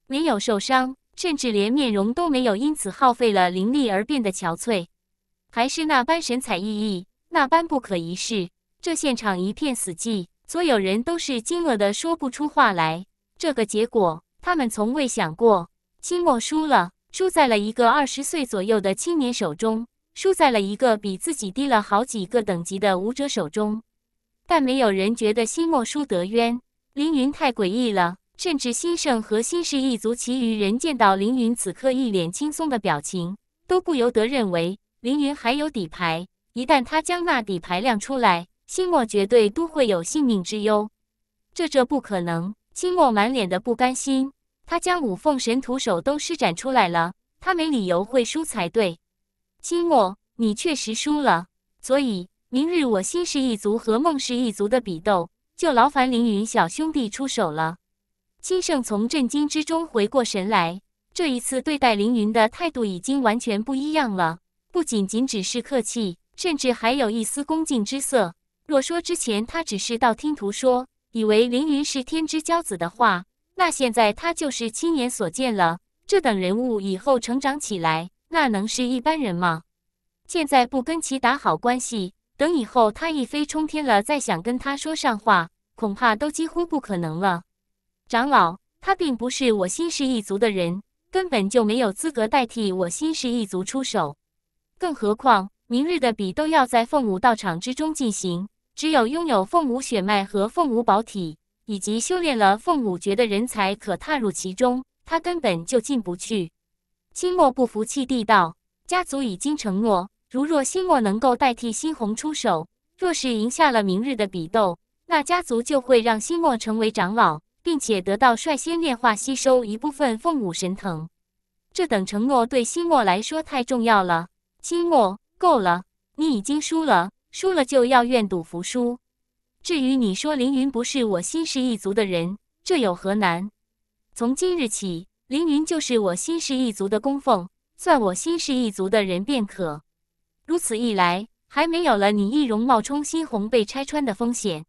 Speaker 1: 没有受伤，甚至连面容都没有因此耗费了灵力而变得憔悴。还是那般神采奕奕，那般不可一世。这现场一片死寂，所有人都是惊愕的说不出话来。这个结果，他们从未想过。清末输了，输在了一个二十岁左右的青年手中，输在了一个比自己低了好几个等级的武者手中。但没有人觉得新墨输得冤。凌云太诡异了，甚至新盛和新氏一族其余人见到凌云此刻一脸轻松的表情，都不由得认为。凌云还有底牌，一旦他将那底牌亮出来，清墨绝对都会有性命之忧。这这不可能！清墨满脸的不甘心，他将五凤神徒手都施展出来了，他没理由会输才对。清墨，你确实输了，所以明日我新氏一族和孟氏一族的比斗，就劳烦凌云小兄弟出手了。金盛从震惊之中回过神来，这一次对待凌云的态度已经完全不一样了，不仅仅只是客气，甚至还有一丝恭敬之色。若说之前他只是道听途说，以为凌云是天之骄子的话，那现在他就是亲眼所见了。这等人物以后成长起来，那能是一般人吗？现在不跟其打好关系。等以后他一飞冲天了，再想跟他说上话，恐怕都几乎不可能了。长老，他并不是我新氏一族的人，根本就没有资格代替我新氏一族出手。更何况，明日的比斗要在凤舞道场之中进行，只有拥有凤舞血脉和凤舞宝体，以及修炼了凤舞诀的人才可踏入其中，他根本就进不去。清墨不服气地道：“家族已经承诺。”如若新墨能够代替新红出手，若是赢下了明日的比斗，那家族就会让新墨成为长老，并且得到率先炼化吸收一部分凤舞神藤。这等承诺对新墨来说太重要了。新墨，够了，你已经输了，输了就要愿赌服输。至于你说凌云不是我新氏一族的人，这有何难？从今日起，凌云就是我新氏一族的供奉，算我新氏一族的人便可。如此一来，还没有了你易容冒充新红被拆穿的风险。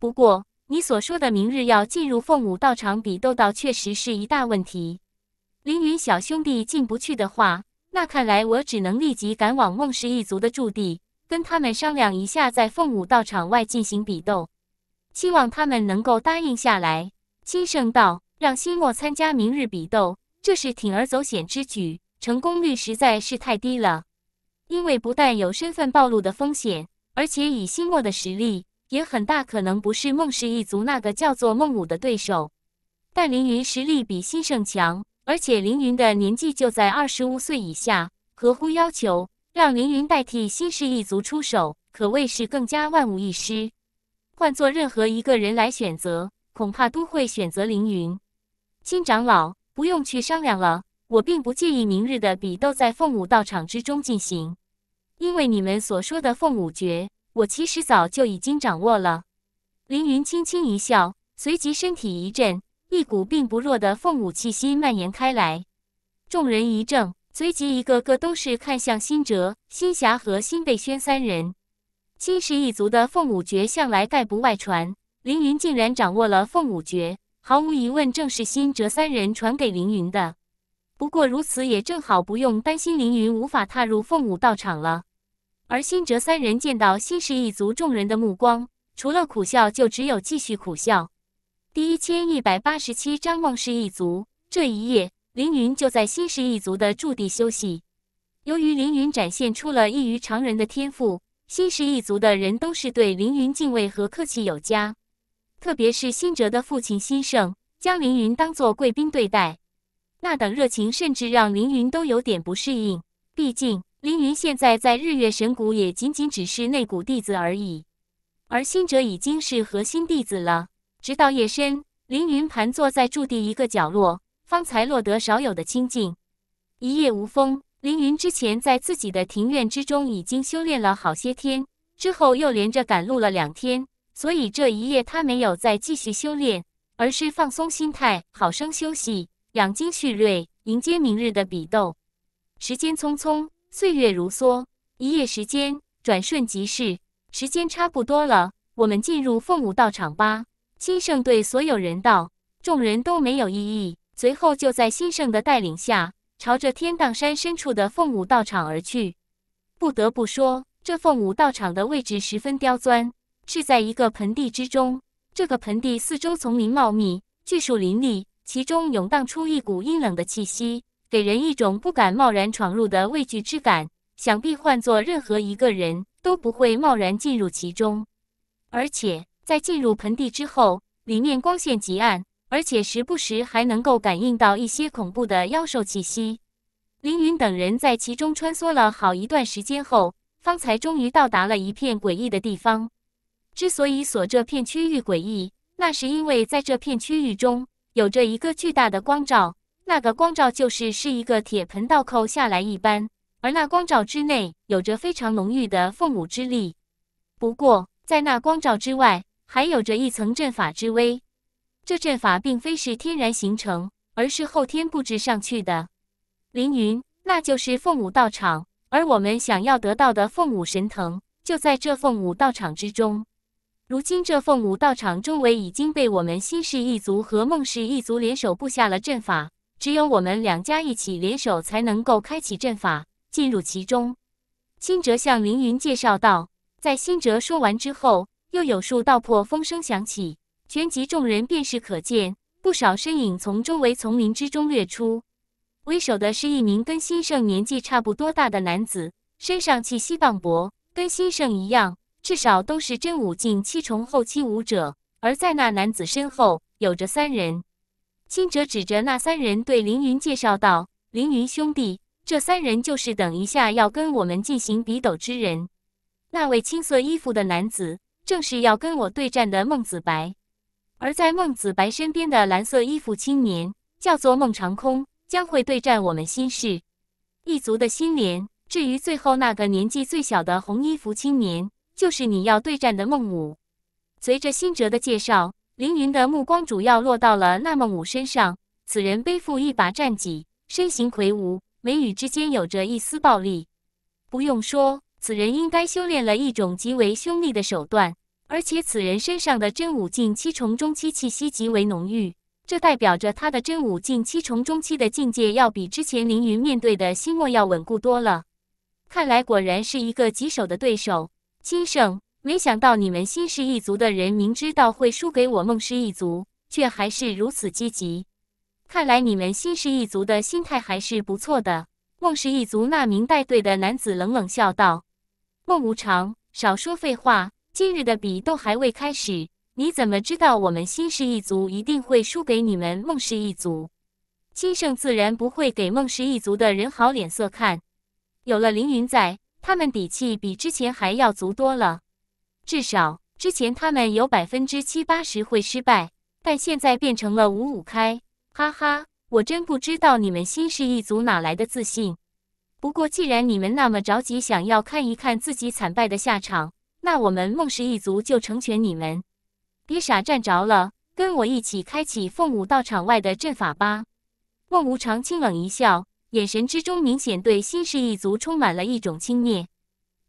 Speaker 1: 不过，你所说的明日要进入凤舞道场比斗道，确实是一大问题。凌云小兄弟进不去的话，那看来我只能立即赶往孟氏一族的驻地，跟他们商量一下，在凤舞道场外进行比斗。希望他们能够答应下来。金圣道让新墨参加明日比斗，这是铤而走险之举，成功率实在是太低了。因为不但有身份暴露的风险，而且以新墨的实力，也很大可能不是孟氏一族那个叫做孟武的对手。但凌云实力比新胜强，而且凌云的年纪就在二十五岁以下，合乎要求，让凌云代替新氏一族出手，可谓是更加万无一失。换做任何一个人来选择，恐怕都会选择凌云。金长老，不用去商量了，我并不介意明日的比斗在凤舞道场之中进行。因为你们所说的凤舞诀，我其实早就已经掌握了。凌云轻轻一笑，随即身体一震，一股并不弱的凤舞气息蔓延开来。众人一怔，随即一个个都是看向辛哲、辛霞和辛贝轩三人。金氏一族的凤舞诀向来概不外传，凌云竟然掌握了凤舞诀，毫无疑问正是辛哲三人传给凌云的。不过如此也正好不用担心凌云无法踏入凤舞道场了。而辛哲三人见到新氏一族众人的目光，除了苦笑，就只有继续苦笑。第一千一百八十七章孟氏一族。这一夜，凌云就在新氏一族的驻地休息。由于凌云展现出了异于常人的天赋，新氏一族的人都是对凌云敬畏和客气有加。特别是辛哲的父亲辛盛，将凌云当作贵宾对待，那等热情甚至让凌云都有点不适应。毕竟。凌云现在在日月神谷也仅仅只是内谷弟子而已，而新哲已经是核心弟子了。直到夜深，凌云盘坐在驻地一个角落，方才落得少有的清静。一夜无风。凌云之前在自己的庭院之中已经修炼了好些天，之后又连着赶路了两天，所以这一夜他没有再继续修炼，而是放松心态，好生休息，养精蓄锐，迎接明日的比斗。时间匆匆。岁月如梭，一夜时间转瞬即逝。时间差不多了，我们进入凤舞道场吧。新盛对所有人道。众人都没有异议，随后就在新盛的带领下，朝着天荡山深处的凤舞道场而去。不得不说，这凤舞道场的位置十分刁钻，是在一个盆地之中。这个盆地四周丛林茂密，巨树林立，其中涌荡出一股阴冷的气息。给人一种不敢贸然闯入的畏惧之感，想必换做任何一个人都不会贸然进入其中。而且在进入盆地之后，里面光线极暗，而且时不时还能够感应到一些恐怖的妖兽气息。凌云等人在其中穿梭了好一段时间后，方才终于到达了一片诡异的地方。之所以锁这片区域诡异，那是因为在这片区域中有着一个巨大的光照。那个光照就是是一个铁盆倒扣下来一般，而那光照之内有着非常浓郁的凤舞之力。不过，在那光照之外，还有着一层阵法之威。这阵法并非是天然形成，而是后天布置上去的。凌云，那就是凤舞道场，而我们想要得到的凤舞神藤，就在这凤舞道场之中。如今，这凤舞道场周围已经被我们新氏一族和孟氏一族联手布下了阵法，只有我们两家一起联手，才能够开启阵法，进入其中。辛哲向凌云介绍道。在新哲说完之后，又有数道破风声响起，全集众人便是可见，不少身影从周围丛林之中掠出。为首的是一名跟新胜年纪差不多大的男子，身上气息磅礴，跟新胜一样。至少都是真武境七重后期武者，而在那男子身后有着三人。青哲指着那三人对凌云介绍道：“凌云兄弟，这三人就是等一下要跟我们进行比斗之人。那位青色衣服的男子，正是要跟我对战的孟子白。而在孟子白身边的蓝色衣服青年，叫做孟长空，将会对战我们新氏一族的新莲。至于最后那个年纪最小的红衣服青年，”就是你要对战的孟武。随着辛哲的介绍，凌云的目光主要落到了那孟武身上。此人背负一把战戟，身形魁梧，眉宇之间有着一丝暴力。不用说，此人应该修炼了一种极为凶厉的手段，而且此人身上的真武境七重中期气息极为浓郁，这代表着他的真武境七重中期的境界要比之前凌云面对的心墨要稳固多了。看来果然是一个棘手的对手。金圣，没想到你们新氏一族的人明知道会输给我孟氏一族，却还是如此积极。看来你们新氏一族的心态还是不错的。孟氏一族那名带队的男子冷冷笑道：“孟无常，少说废话！今日的比斗还未开始，你怎么知道我们新氏一族一定会输给你们孟氏一族？金圣自然不会给孟氏一族的人好脸色看。有了凌云在。”他们底气比之前还要足多了，至少之前他们有百分之七八十会失败，但现在变成了五五开，哈哈！我真不知道你们新氏一族哪来的自信。不过既然你们那么着急想要看一看自己惨败的下场，那我们孟氏一族就成全你们。别傻站着了，跟我一起开启凤舞道场外的阵法吧。孟无常清冷一笑。眼神之中明显对新氏一族充满了一种轻蔑，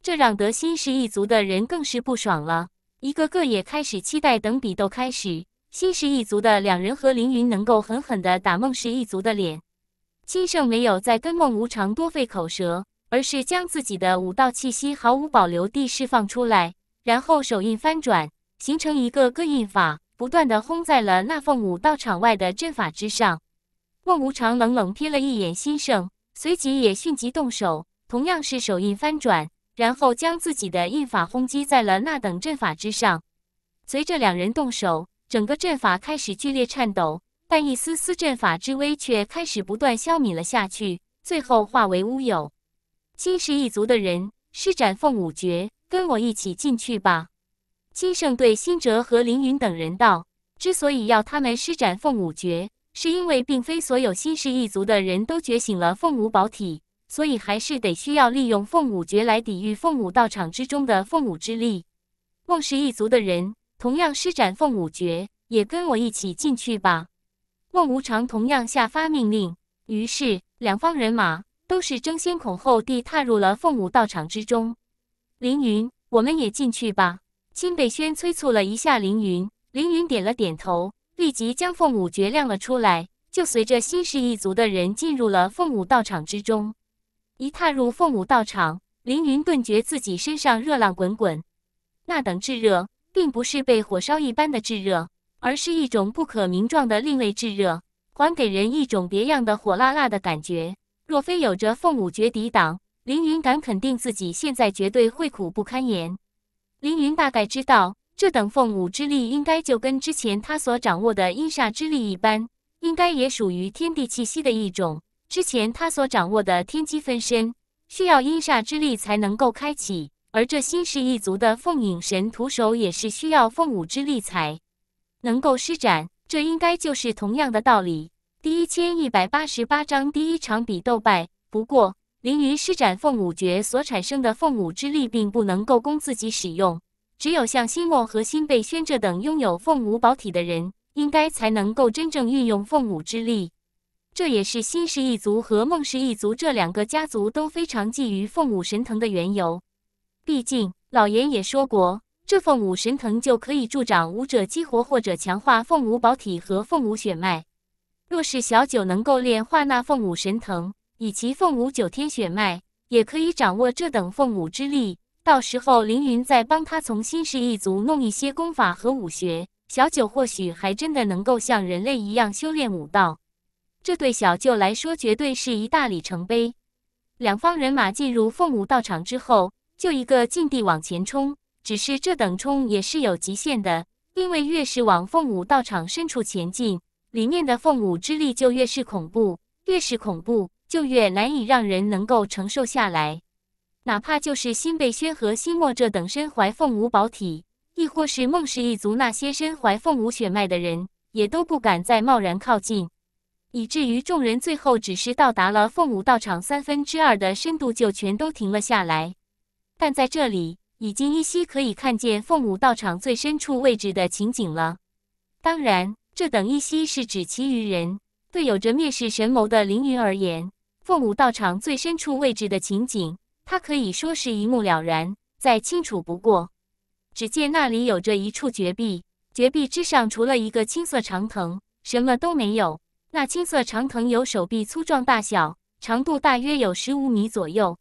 Speaker 1: 这让得新氏一族的人更是不爽了，一个个也开始期待等比斗开始，新氏一族的两人和凌云能够狠狠地打孟氏一族的脸。金圣没有再跟孟无常多费口舌，而是将自己的武道气息毫无保留地释放出来，然后手印翻转，形成一个个印法，不断地轰在了那凤舞道场外的阵法之上。孟无常冷冷瞥了一眼新胜，随即也迅即动手，同样是手印翻转，然后将自己的印法轰击在了那等阵法之上。随着两人动手，整个阵法开始剧烈颤抖，但一丝丝阵法之威却开始不断消弭了下去，最后化为乌有。金氏一族的人施展凤舞诀，跟我一起进去吧。金胜对辛哲和凌云等人道：“之所以要他们施展凤舞诀。”是因为并非所有新氏一族的人都觉醒了凤舞宝体，所以还是得需要利用凤舞诀来抵御凤舞道场之中的凤舞之力。孟氏一族的人同样施展凤舞诀，也跟我一起进去吧。孟无常同样下发命令，于是两方人马都是争先恐后地踏入了凤舞道场之中。凌云，我们也进去吧。金北轩催促了一下凌云，凌云点了点头。立即将凤舞诀亮了出来，就随着新氏一族的人进入了凤舞道场之中。一踏入凤舞道场，凌云顿觉自己身上热浪滚滚。那等炙热，并不是被火烧一般的炙热，而是一种不可名状的另类炙热，还给人一种别样的火辣辣的感觉。若非有着凤舞诀抵挡，凌云敢肯定自己现在绝对会苦不堪言。凌云大概知道。这等凤舞之力，应该就跟之前他所掌握的阴煞之力一般，应该也属于天地气息的一种。之前他所掌握的天机分身，需要阴煞之力才能够开启，而这新氏一族的凤影神徒手也是需要凤舞之力才能够施展，这应该就是同样的道理。第一千一百八十八章第一场比斗败。不过，凌云施展凤舞诀所产生的凤舞之力，并不能够供自己使用。只有像辛墨和辛贝轩这等拥有凤舞宝体的人，应该才能够真正运用凤舞之力。这也是新氏一族和孟氏一族这两个家族都非常觊觎凤舞神藤的缘由。毕竟，老严也说过，这凤舞神藤就可以助长武者激活或者强化凤舞宝体和凤舞血脉。若是小九能够炼化那凤舞神藤，以其凤舞九天血脉，也可以掌握这等凤舞之力。到时候，凌云再帮他从新氏一族弄一些功法和武学，小九或许还真的能够像人类一样修炼武道。这对小舅来说绝对是一大里程碑。两方人马进入凤舞道场之后，就一个劲地往前冲。只是这等冲也是有极限的，因为越是往凤舞道场深处前进，里面的凤舞之力就越是恐怖，越是恐怖就越难以让人能够承受下来。哪怕就是新贝轩和辛墨这等身怀凤舞宝体，亦或是孟氏一族那些身怀凤舞血脉的人，也都不敢再贸然靠近。以至于众人最后只是到达了凤舞道场三分之二的深度，就全都停了下来。但在这里，已经依稀可以看见凤舞道场最深处位置的情景了。当然，这等依稀是指其余人。对有着灭世神谋的凌云而言，凤舞道场最深处位置的情景，他可以说是一目了然，再清楚不过。只见那里有着一处绝壁，绝壁之上除了一个青色长藤，什么都没有。那青色长藤有手臂粗壮大小，长度大约有十五米左右。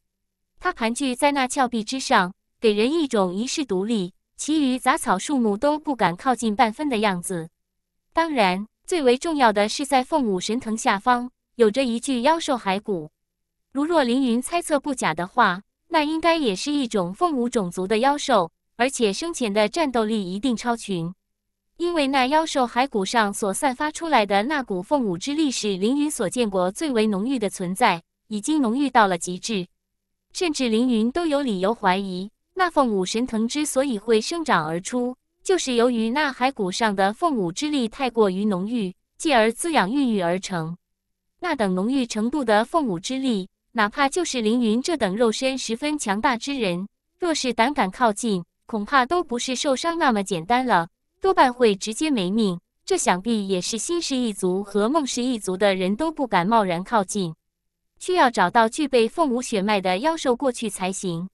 Speaker 1: 它盘踞在那峭壁之上，给人一种遗世独立，其余杂草树木都不敢靠近半分的样子。当然，最为重要的是，在凤舞神藤下方有着一具妖兽骸骨。如若凌云猜测不假的话，那应该也是一种凤舞种族的妖兽，而且生前的战斗力一定超群。因为那妖兽骸骨上所散发出来的那股凤舞之力是凌云所见过最为浓郁的存在，已经浓郁到了极致，甚至凌云都有理由怀疑，那凤舞神藤之所以会生长而出，就是由于那骸骨上的凤舞之力太过于浓郁，继而滋养孕育而成。那等浓郁程度的凤舞之力，哪怕就是凌云这等肉身十分强大之人，若是胆敢靠近，恐怕都不是受伤那么简单了。多半会直接没命，这想必也是新氏一族和孟氏一族的人都不敢贸然靠近，需要找到具备凤舞血脉的妖兽过去才行。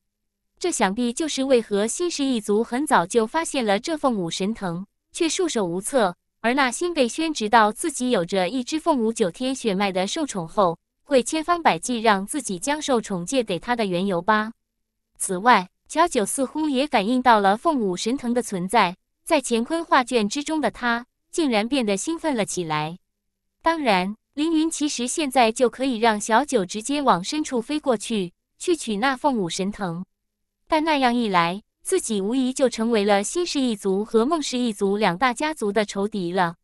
Speaker 1: 这想必就是为何新氏一族很早就发现了这凤舞神藤，却束手无策，而那辛贝轩知道自己有着一只凤舞九天血脉的兽宠后，会千方百计让自己将受宠借给他的缘由吧。此外，小九似乎也感应到了凤舞神藤的存在。在乾坤画卷之中的他，竟然变得兴奋了起来。当然，凌云其实现在就可以让小九直接往深处飞过去，去取那凤舞神藤。但那样一来，自己无疑就成为了新氏一族和孟氏一族两大家族的仇敌了。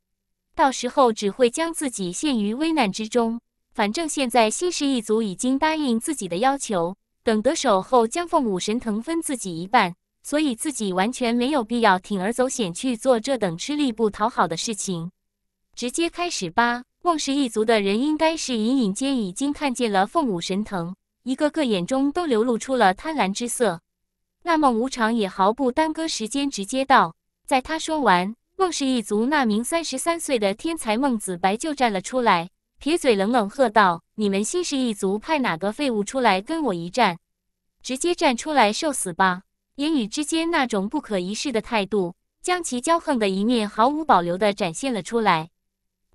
Speaker 1: 到时候只会将自己陷于危难之中。反正现在新氏一族已经答应自己的要求，等得手后将凤舞神藤分自己一半。所以自己完全没有必要铤而走险去做这等吃力不讨好的事情，直接开始吧。孟氏一族的人应该是隐隐间已经看见了凤舞神藤，一个个眼中都流露出了贪婪之色。那孟无常也毫不耽搁时间，直接道：“在他说完，孟氏一族那名三十三岁的天才孟子白就站了出来，撇嘴冷冷喝道：‘你们新氏一族派哪个废物出来跟我一战？直接站出来受死吧！’”言语之间那种不可一世的态度，将其骄横的一面毫无保留地展现了出来。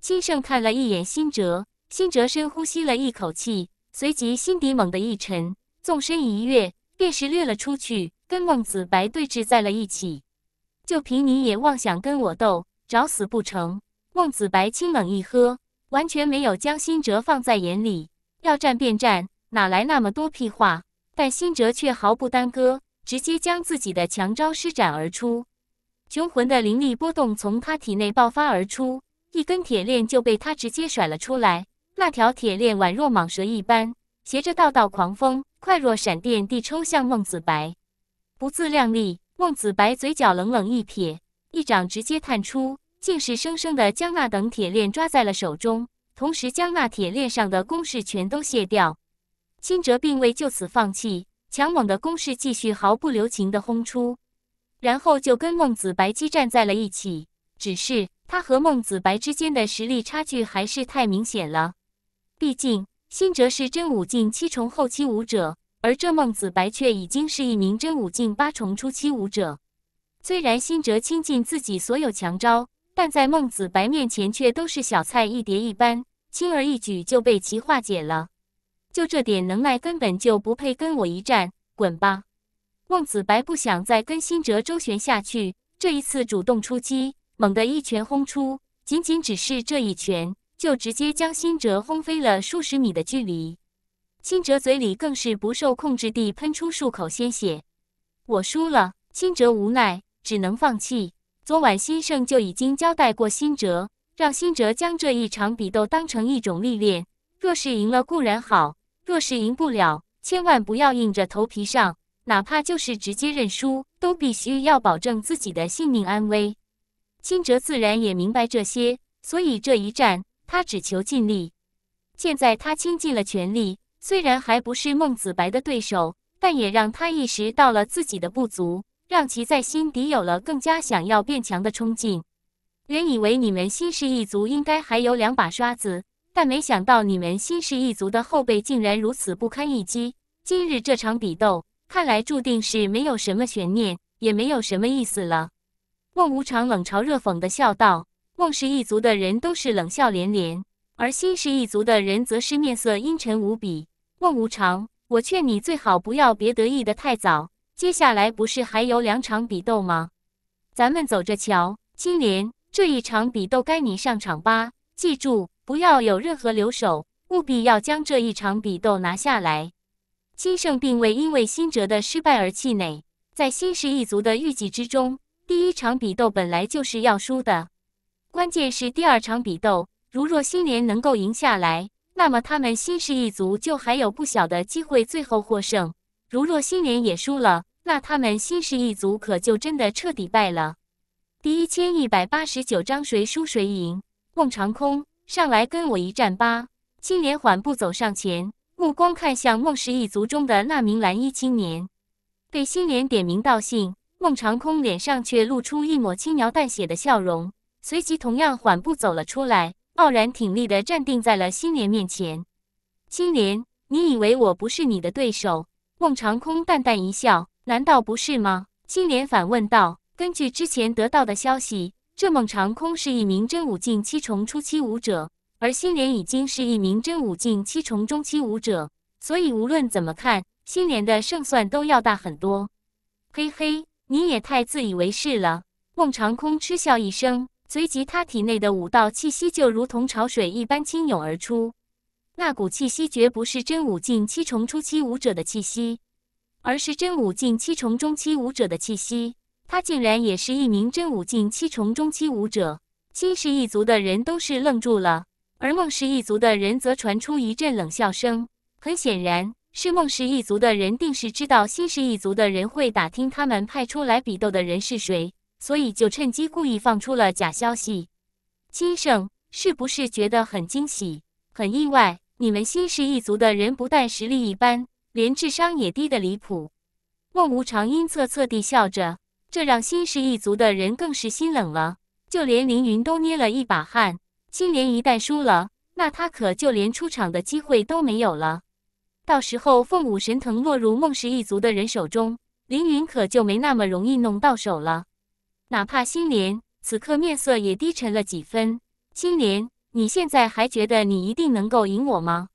Speaker 1: 金盛看了一眼辛哲，辛哲深呼吸了一口气，随即心底猛地一沉，纵身一跃，便是掠了出去，跟孟子白对峙在了一起。就凭你也妄想跟我斗，找死不成？孟子白清冷一喝，完全没有将辛哲放在眼里，要战便战，哪来那么多屁话？但辛哲却毫不耽搁。直接将自己的强招施展而出，雄浑的灵力波动从他体内爆发而出，一根铁链就被他直接甩了出来。那条铁链宛若蟒蛇一般，携着道道狂风，快若闪电地抽向孟子白。不自量力，孟子白嘴角冷冷一撇，一掌直接探出，竟是生生的将那等铁链抓在了手中，同时将那铁链上的攻势全都卸掉。辛哲并未就此放弃。强猛的攻势继续毫不留情的轰出，然后就跟孟子白激战在了一起。只是他和孟子白之间的实力差距还是太明显了。毕竟辛哲是真武境七重后期武者，而这孟子白却已经是一名真武境八重初期武者。虽然辛哲倾尽自己所有强招，但在孟子白面前却都是小菜一碟一般，轻而易举就被其化解了。就这点能耐，根本就不配跟我一战，滚吧！孟子白不想再跟辛哲周旋下去，这一次主动出击。猛地一拳轰出，仅仅只是这一拳，就直接将辛哲轰飞了数十米的距离。辛哲嘴里更是不受控制地喷出数口鲜血。我输了，辛哲无奈，只能放弃。昨晚新胜就已经交代过辛哲，让辛哲将这一场比斗当成一种历练。若是赢了固然好，若是赢不了，千万不要硬着头皮上，哪怕就是直接认输，都必须要保证自己的性命安危。辛哲自然也明白这些，所以这一战他只求尽力。现在他倾尽了全力，虽然还不是孟子白的对手，但也让他意识到了自己的不足，让其在心底有了更加想要变强的冲劲。原以为你们新氏一族应该还有两把刷子，但没想到你们新氏一族的后辈竟然如此不堪一击。今日这场比斗，看来注定是没有什么悬念，也没有什么意思了。孟无常冷嘲热讽的笑道：“孟氏一族的人都是冷笑连连，而新氏一族的人则是面色阴沉无比。孟无常，我劝你最好不要别得意的太早，接下来不是还有两场比斗吗？咱们走着瞧。金莲，这一场比斗该你上场吧，记住，不要有任何留手，务必要将这一场比斗拿下来。”金胜并未因为辛哲的失败而气馁，在新氏一族的预计之中。第一场比斗本来就是要输的，关键是第二场比斗，如若新年能够赢下来，那么他们新氏一族就还有不小的机会最后获胜；如若新年也输了，那他们新氏一族可就真的彻底败了。第一千一百八十九章谁输谁赢？孟长空，上来跟我一战吧！青莲缓步走上前，目光看向孟氏一族中的那名蓝衣青年，被新莲点名道姓。孟长空脸上却露出一抹轻描淡写的笑容，随即同样缓步走了出来，傲然挺立地站定在了新莲面前。青莲，你以为我不是你的对手？孟长空淡淡一笑，难道不是吗？青莲反问道。根据之前得到的消息，这孟长空是一名真武境七重初期武者，而新莲已经是一名真武境七重中期武者，所以无论怎么看，新莲的胜算都要大很多。嘿嘿。你也太自以为是了！孟长空嗤笑一声，随即他体内的武道气息就如同潮水一般倾涌而出。那股气息绝不是真武境七重初期武者的气息，而是真武境七重中期武者的气息。他竟然也是一名真武境七重中期武者！新氏一族的人都是愣住了，而孟氏一族的人则传出一阵冷笑声。很显然。是孟氏一族的人，定是知道新氏一族的人会打听他们派出来比斗的人是谁，所以就趁机故意放出了假消息。金胜是不是觉得很惊喜、很意外？你们新氏一族的人不但实力一般，连智商也低得离谱。孟无常阴恻恻地笑着，这让新氏一族的人更是心冷了，就连凌云都捏了一把汗。青莲一旦输了，那他可就连出场的机会都没有了。到时候凤舞神藤落入孟氏一族的人手中，凌云可就没那么容易弄到手了。哪怕心莲此刻面色也低沉了几分。心莲，你现在还觉得你一定能够赢我吗？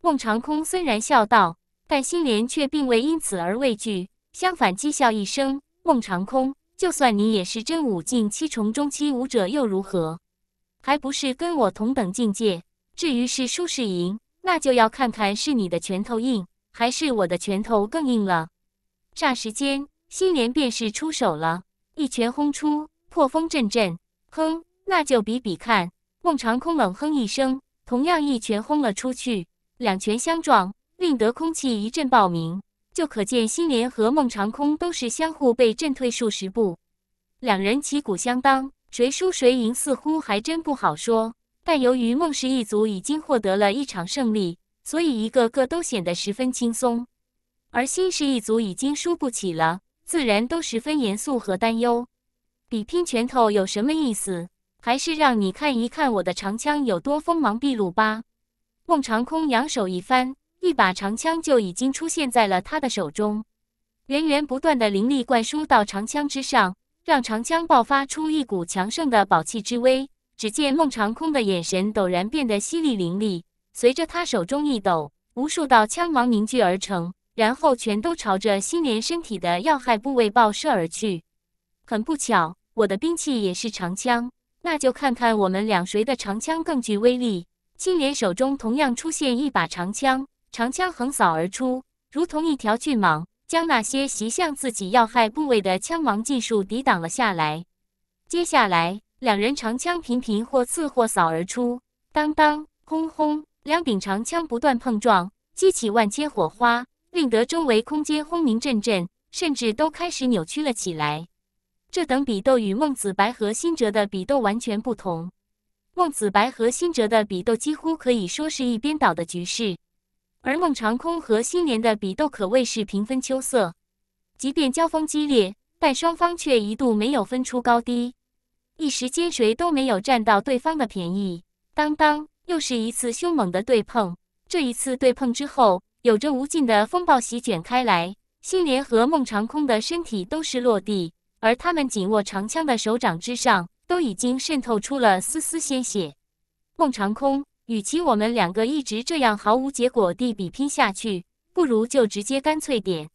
Speaker 1: 孟长空虽然笑道，但心莲却并未因此而畏惧，相反讥笑一声：“孟长空，就算你也是真武境七重中期武者又如何？还不是跟我同等境界？至于是输是赢？”那就要看看是你的拳头硬，还是我的拳头更硬了。霎时间，心莲便是出手了，一拳轰出，破风阵阵。哼，那就比比看。孟长空冷哼一声，同样一拳轰了出去。两拳相撞，令得空气一阵爆鸣，就可见心莲和孟长空都是相互被震退数十步。两人旗鼓相当，谁输谁赢，似乎还真不好说。但由于孟氏一族已经获得了一场胜利，所以一个个都显得十分轻松。而新氏一族已经输不起了，自然都十分严肃和担忧。比拼拳头有什么意思？还是让你看一看我的长枪有多锋芒毕露吧。孟长空扬手一翻，一把长枪就已经出现在了他的手中，源源不断的灵力灌输到长枪之上，让长枪爆发出一股强盛的宝气之威。只见孟长空的眼神陡然变得犀利凌厉，随着他手中一抖，无数道枪芒凝聚而成，然后全都朝着新莲身体的要害部位爆射而去。很不巧，我的兵器也是长枪。那就看看我们两谁的长枪更具威力。青莲手中同样出现一把长枪，长枪横扫而出，如同一条巨蟒，将那些袭向自己要害部位的枪芒尽数抵挡了下来。接下来，两人长枪频频或刺或扫而出，当当轰轰，两柄长枪不断碰撞，激起万千火花，令得周围空间轰鸣阵阵，甚至都开始扭曲了起来。这等比斗与孟子白和辛哲的比斗完全不同。孟子白和辛哲的比斗几乎可以说是一边倒的局势，而孟长空和新莲的比斗可谓是平分秋色。即便交锋激烈，但双方却一度没有分出高低，一时间谁都没有占到对方的便宜。当当，又是一次凶猛的对碰。这一次对碰之后，有着无尽的风暴席卷开来，新莲和孟长空的身体都是落地。而他们紧握长枪的手掌之上，都已经渗透出了丝丝鲜血。孟长空，与其我们两个一直这样毫无结果地比拼下去，不如就直接干脆点，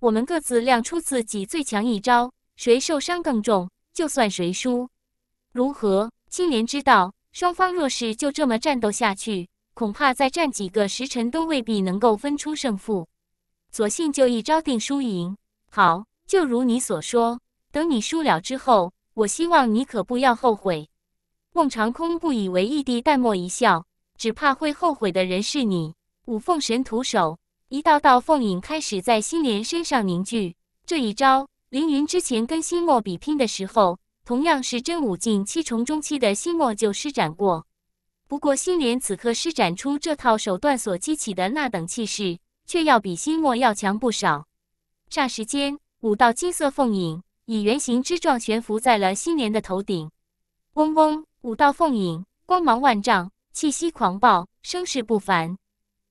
Speaker 1: 我们各自亮出自己最强一招，谁受伤更重，就算谁输，如何？青莲知道，双方若是就这么战斗下去，恐怕再战几个时辰都未必能够分出胜负，索性就一招定输赢。好，就如你所说。等你输了之后，我希望你可不要后悔。孟长空不以为意地淡漠一笑，只怕会后悔的人是你。五凤神徒手，一道道凤影开始在心莲身上凝聚。这一招，凌云之前跟心墨比拼的时候，同样是真武境七重中期的心墨就施展过。不过心莲此刻施展出这套手段所激起的那等气势，却要比心墨要强不少。霎时间，五道金色凤影。以圆形之状悬浮在了心莲的头顶，嗡嗡，五道凤影，光芒万丈，气息狂暴，声势不凡。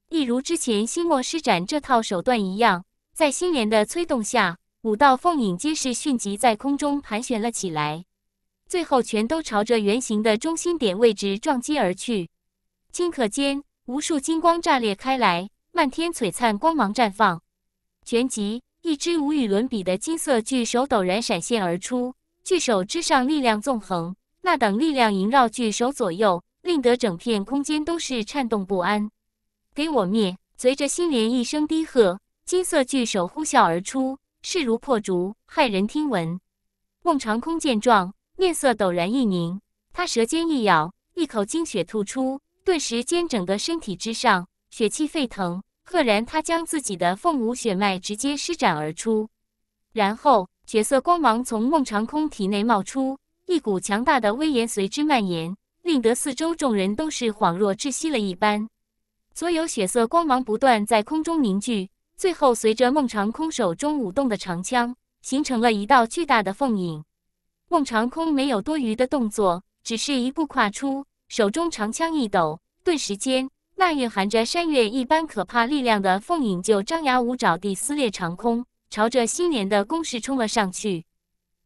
Speaker 1: 一如之前星墨施展这套手段一样，在星莲的催动下，五道凤影皆是迅疾在空中盘旋了起来，最后全都朝着圆形的中心点位置撞击而去。顷刻间，无数金光炸裂开来，漫天璀璨光芒绽放，旋即。一只无与伦比的金色巨手陡然闪现而出，巨手之上力量纵横，那等力量萦绕巨手左右，令得整片空间都是颤动不安。给我灭！随着心莲一声低喝，金色巨手呼啸而出，势如破竹，骇人听闻。孟长空见状，面色陡然一凝，他舌尖一咬，一口精血吐出，顿时间整个身体之上血气沸腾。赫然，他将自己的凤舞血脉直接施展而出，然后血色光芒从孟长空体内冒出，一股强大的威严随之蔓延，令得四周众人都是恍若窒息了一般。所有血色光芒不断在空中凝聚，最后随着孟长空手中舞动的长枪，形成了一道巨大的凤影。孟长空没有多余的动作，只是一步跨出，手中长枪一抖，顿时间。那蕴含着山岳一般可怕力量的凤影就张牙舞爪地撕裂长空，朝着新年的攻势冲了上去。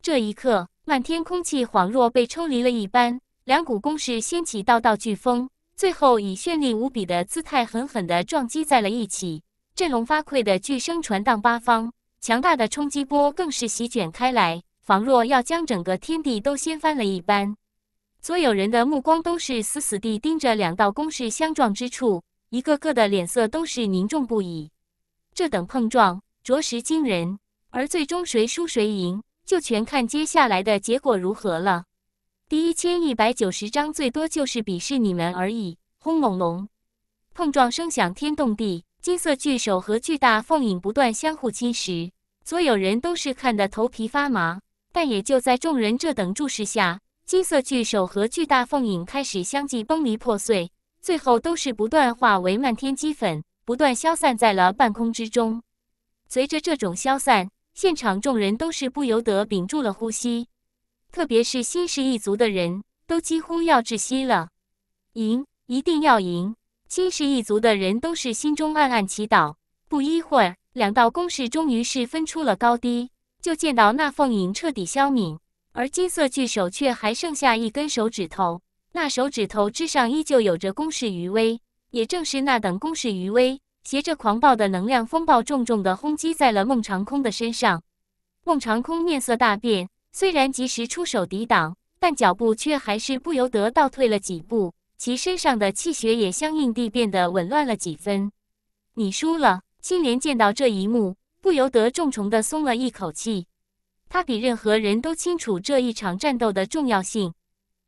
Speaker 1: 这一刻，漫天空气恍若被抽离了一般，两股攻势掀起道道飓风，最后以绚丽无比的姿态狠狠地撞击在了一起。振聋发聩的巨声传荡八方，强大的冲击波更是席卷开来，仿若要将整个天地都掀翻了一般。所有人的目光都是死死地盯着两道攻势相撞之处，一个个的脸色都是凝重不已。这等碰撞着实惊人，而最终谁输谁赢，就全看接下来的结果如何了。第一千一百九十章，最多就是鄙视你们而已。轰隆隆，碰撞声响天动地，金色巨手和巨大凤影不断相互侵蚀，所有人都是看得头皮发麻。但也就在众人这等注视下。金色巨手和巨大凤影开始相继崩离破碎，最后都是不断化为漫天齑粉，不断消散在了半空之中。随着这种消散，现场众人都是不由得屏住了呼吸，特别是新氏一族的人都几乎要窒息了。赢，一定要赢！新氏一族的人都是心中暗暗祈祷。不一会儿，两道攻势终于是分出了高低，就见到那凤影彻底消泯，而金色巨手却还剩下一根手指头。那手指头之上依旧有着攻势余威，也正是那等攻势余威，携着狂暴的能量风暴，重重的轰击在了孟长空的身上。孟长空面色大变，虽然及时出手抵挡，但脚步却还是不由得倒退了几步，其身上的气血也相应地变得紊乱了几分。你输了。青莲见到这一幕，不由得重重的松了一口气。他比任何人都清楚这一场战斗的重要性，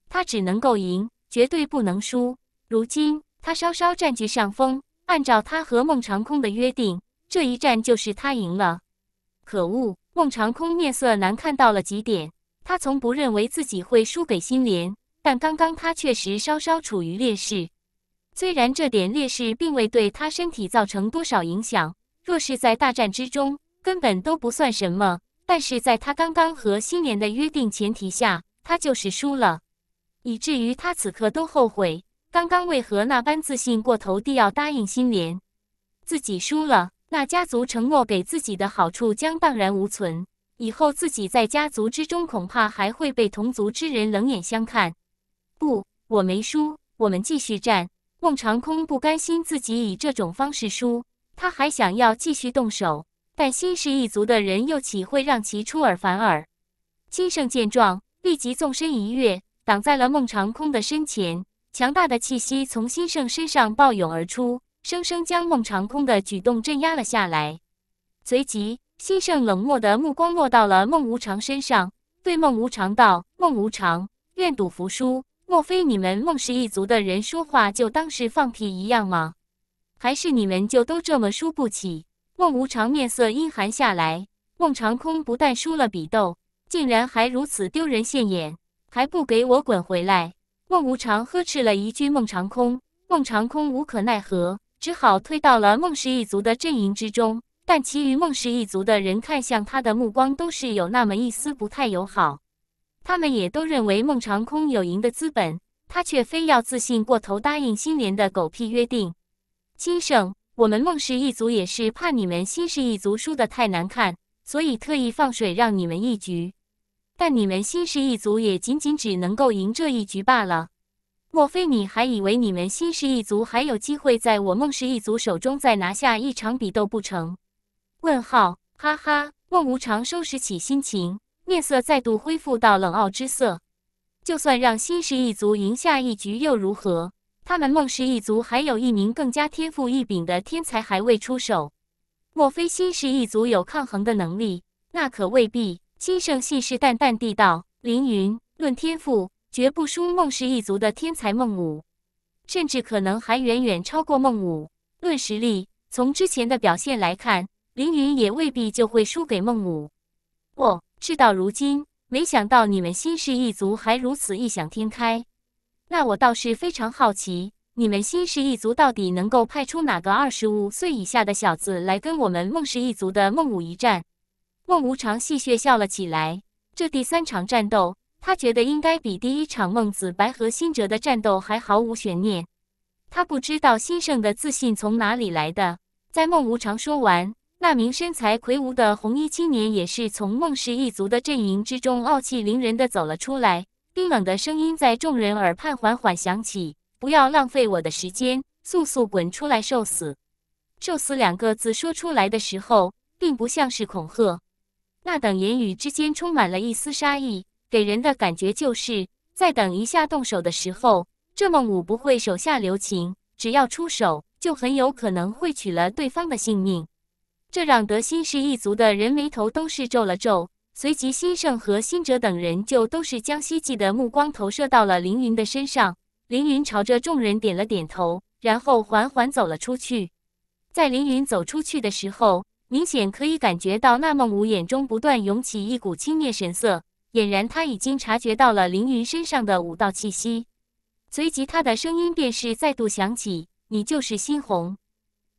Speaker 1: 他只能够赢，绝对不能输。如今他稍稍占据上风，按照他和孟长空的约定，这一战就是他赢了。可恶！孟长空面色难看到了极点。他从不认为自己会输给心莲，但刚刚他确实稍稍处于劣势。虽然这点劣势并未对他身体造成多少影响，若是在大战之中，根本都不算什么。但是在他刚刚和心莲的约定前提下，他就是输了，以至于他此刻都后悔刚刚为何那般自信过头地要答应心莲。自己输了，那家族承诺给自己的好处将荡然无存，以后自己在家族之中恐怕还会被同族之人冷眼相看。不，我没输，我们继续战。孟长空不甘心自己以这种方式输，他还想要继续动手，但新氏一族的人又岂会让其出尔反尔？金圣见状，立即纵身一跃，挡在了孟长空的身前。强大的气息从新圣身上暴涌而出，生生将孟长空的举动镇压了下来。随即，新圣冷漠的目光落到了孟无常身上，对孟无常道：“孟无常，愿赌服输。”莫非你们孟氏一族的人说话就当是放屁一样吗？还是你们就都这么输不起？孟无常面色阴寒下来。孟长空不但输了比斗，竟然还如此丢人现眼，还不给我滚回来！孟无常呵斥了一句孟长空，孟长空无可奈何，只好退到了孟氏一族的阵营之中。但其余孟氏一族的人看向他的目光都是有那么一丝不太友好。他们也都认为孟长空有赢的资本，他却非要自信过头答应新莲的狗屁约定。金圣，我们孟氏一族也是怕你们新氏一族输得太难看，所以特意放水让你们一局。但你们新氏一族也仅仅只能够赢这一局罢了。莫非你还以为你们新氏一族还有机会在我孟氏一族手中再拿下一场比斗不成？问号，哈哈。孟无常收拾起心情。面色再度恢复到冷傲之色。就算让新氏一族赢下一局又如何？他们孟氏一族还有一名更加天赋异禀的天才还未出手。莫非新氏一族有抗衡的能力？那可未必。心生信誓旦旦地道：“凌云，论天赋，绝不输孟氏一族的天才孟武，甚至可能还远远超过孟武。论实力，从之前的表现来看，凌云也未必就会输给孟武。”不。事到如今，没想到你们新氏一族还如此异想天开。那我倒是非常好奇，你们新氏一族到底能够派出哪个二十五岁以下的小子来跟我们孟氏一族的孟武一战？孟无常戏谑笑了起来。这第三场战斗，他觉得应该比第一场孟子白和辛哲的战斗还毫无悬念。他不知道新胜的自信从哪里来的。在孟无常说完。那名身材魁梧的红衣青年也是从孟氏一族的阵营之中傲气凌人的走了出来，冰冷的声音在众人耳畔缓缓响起：“不要浪费我的时间，速速滚出来受死！”“受死”两个字说出来的时候，并不像是恐吓，那等言语之间充满了一丝杀意，给人的感觉就是在等一下动手的时候，这孟武不会手下留情，只要出手，就很有可能会取了对方的性命。这让德新氏一族的人眉头都是皱了皱，随即新盛和新哲等人就都是将希冀的目光投射到了凌云的身上。凌云朝着众人点了点头，然后缓缓走了出去。在凌云走出去的时候，明显可以感觉到那孟武眼中不断涌起一股轻蔑神色，俨然他已经察觉到了凌云身上的武道气息。随即他的声音便是再度响起：“你就是新红。”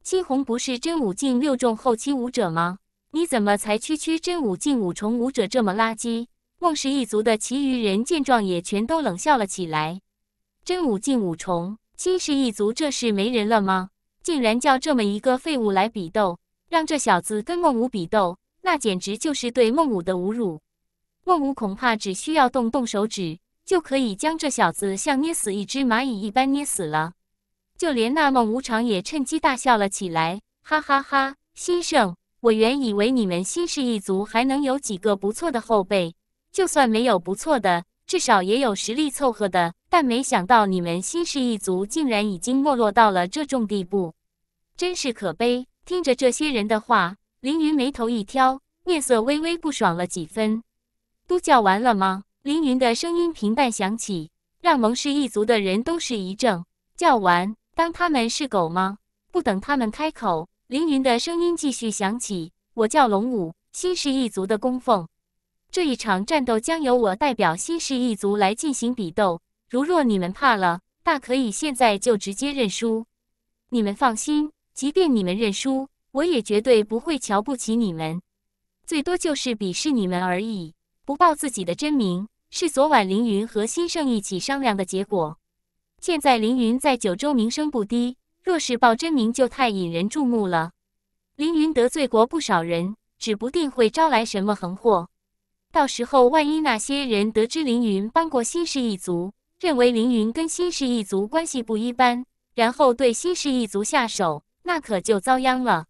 Speaker 1: 新红不是真武境六重后期武者吗？你怎么才区区真武境五重武者这么垃圾？孟氏一族的其余人见状也全都冷笑了起来。真武境五重，新氏一族这是没人了吗？竟然叫这么一个废物来比斗，让这小子跟孟武比斗，那简直就是对孟武的侮辱。孟武恐怕只需要动动手指，就可以将这小子像捏死一只蚂蚁一般捏死了。就连那孟无常也趁机大笑了起来，哈哈哈！新胜。我原以为你们新氏一族还能有几个不错的后辈，就算没有不错的，至少也有实力凑合的。但没想到你们新氏一族竟然已经没落到了这种地步，真是可悲。听着这些人的话，凌云眉头一挑，面色微微不爽了几分。都叫完了吗？凌云的声音平淡响起，让蒙氏一族的人都是一怔。叫完？当他们是狗吗？不等他们开口。凌云的声音继续响起：“我叫龙武，新氏一族的供奉。这一场战斗将由我代表新氏一族来进行比斗。如若你们怕了，大可以现在就直接认输。你们放心，即便你们认输，我也绝对不会瞧不起你们，最多就是鄙视你们而已。不报自己的真名，是昨晚凌云和新胜一起商量的结果。现在凌云在九州名声不低。”若是报真名，就太引人注目了。凌云得罪过不少人，指不定会招来什么横祸。到时候，万一那些人得知凌云帮过新氏一族，认为凌云跟新氏一族关系不一般，然后对新氏一族下手，那可就遭殃了。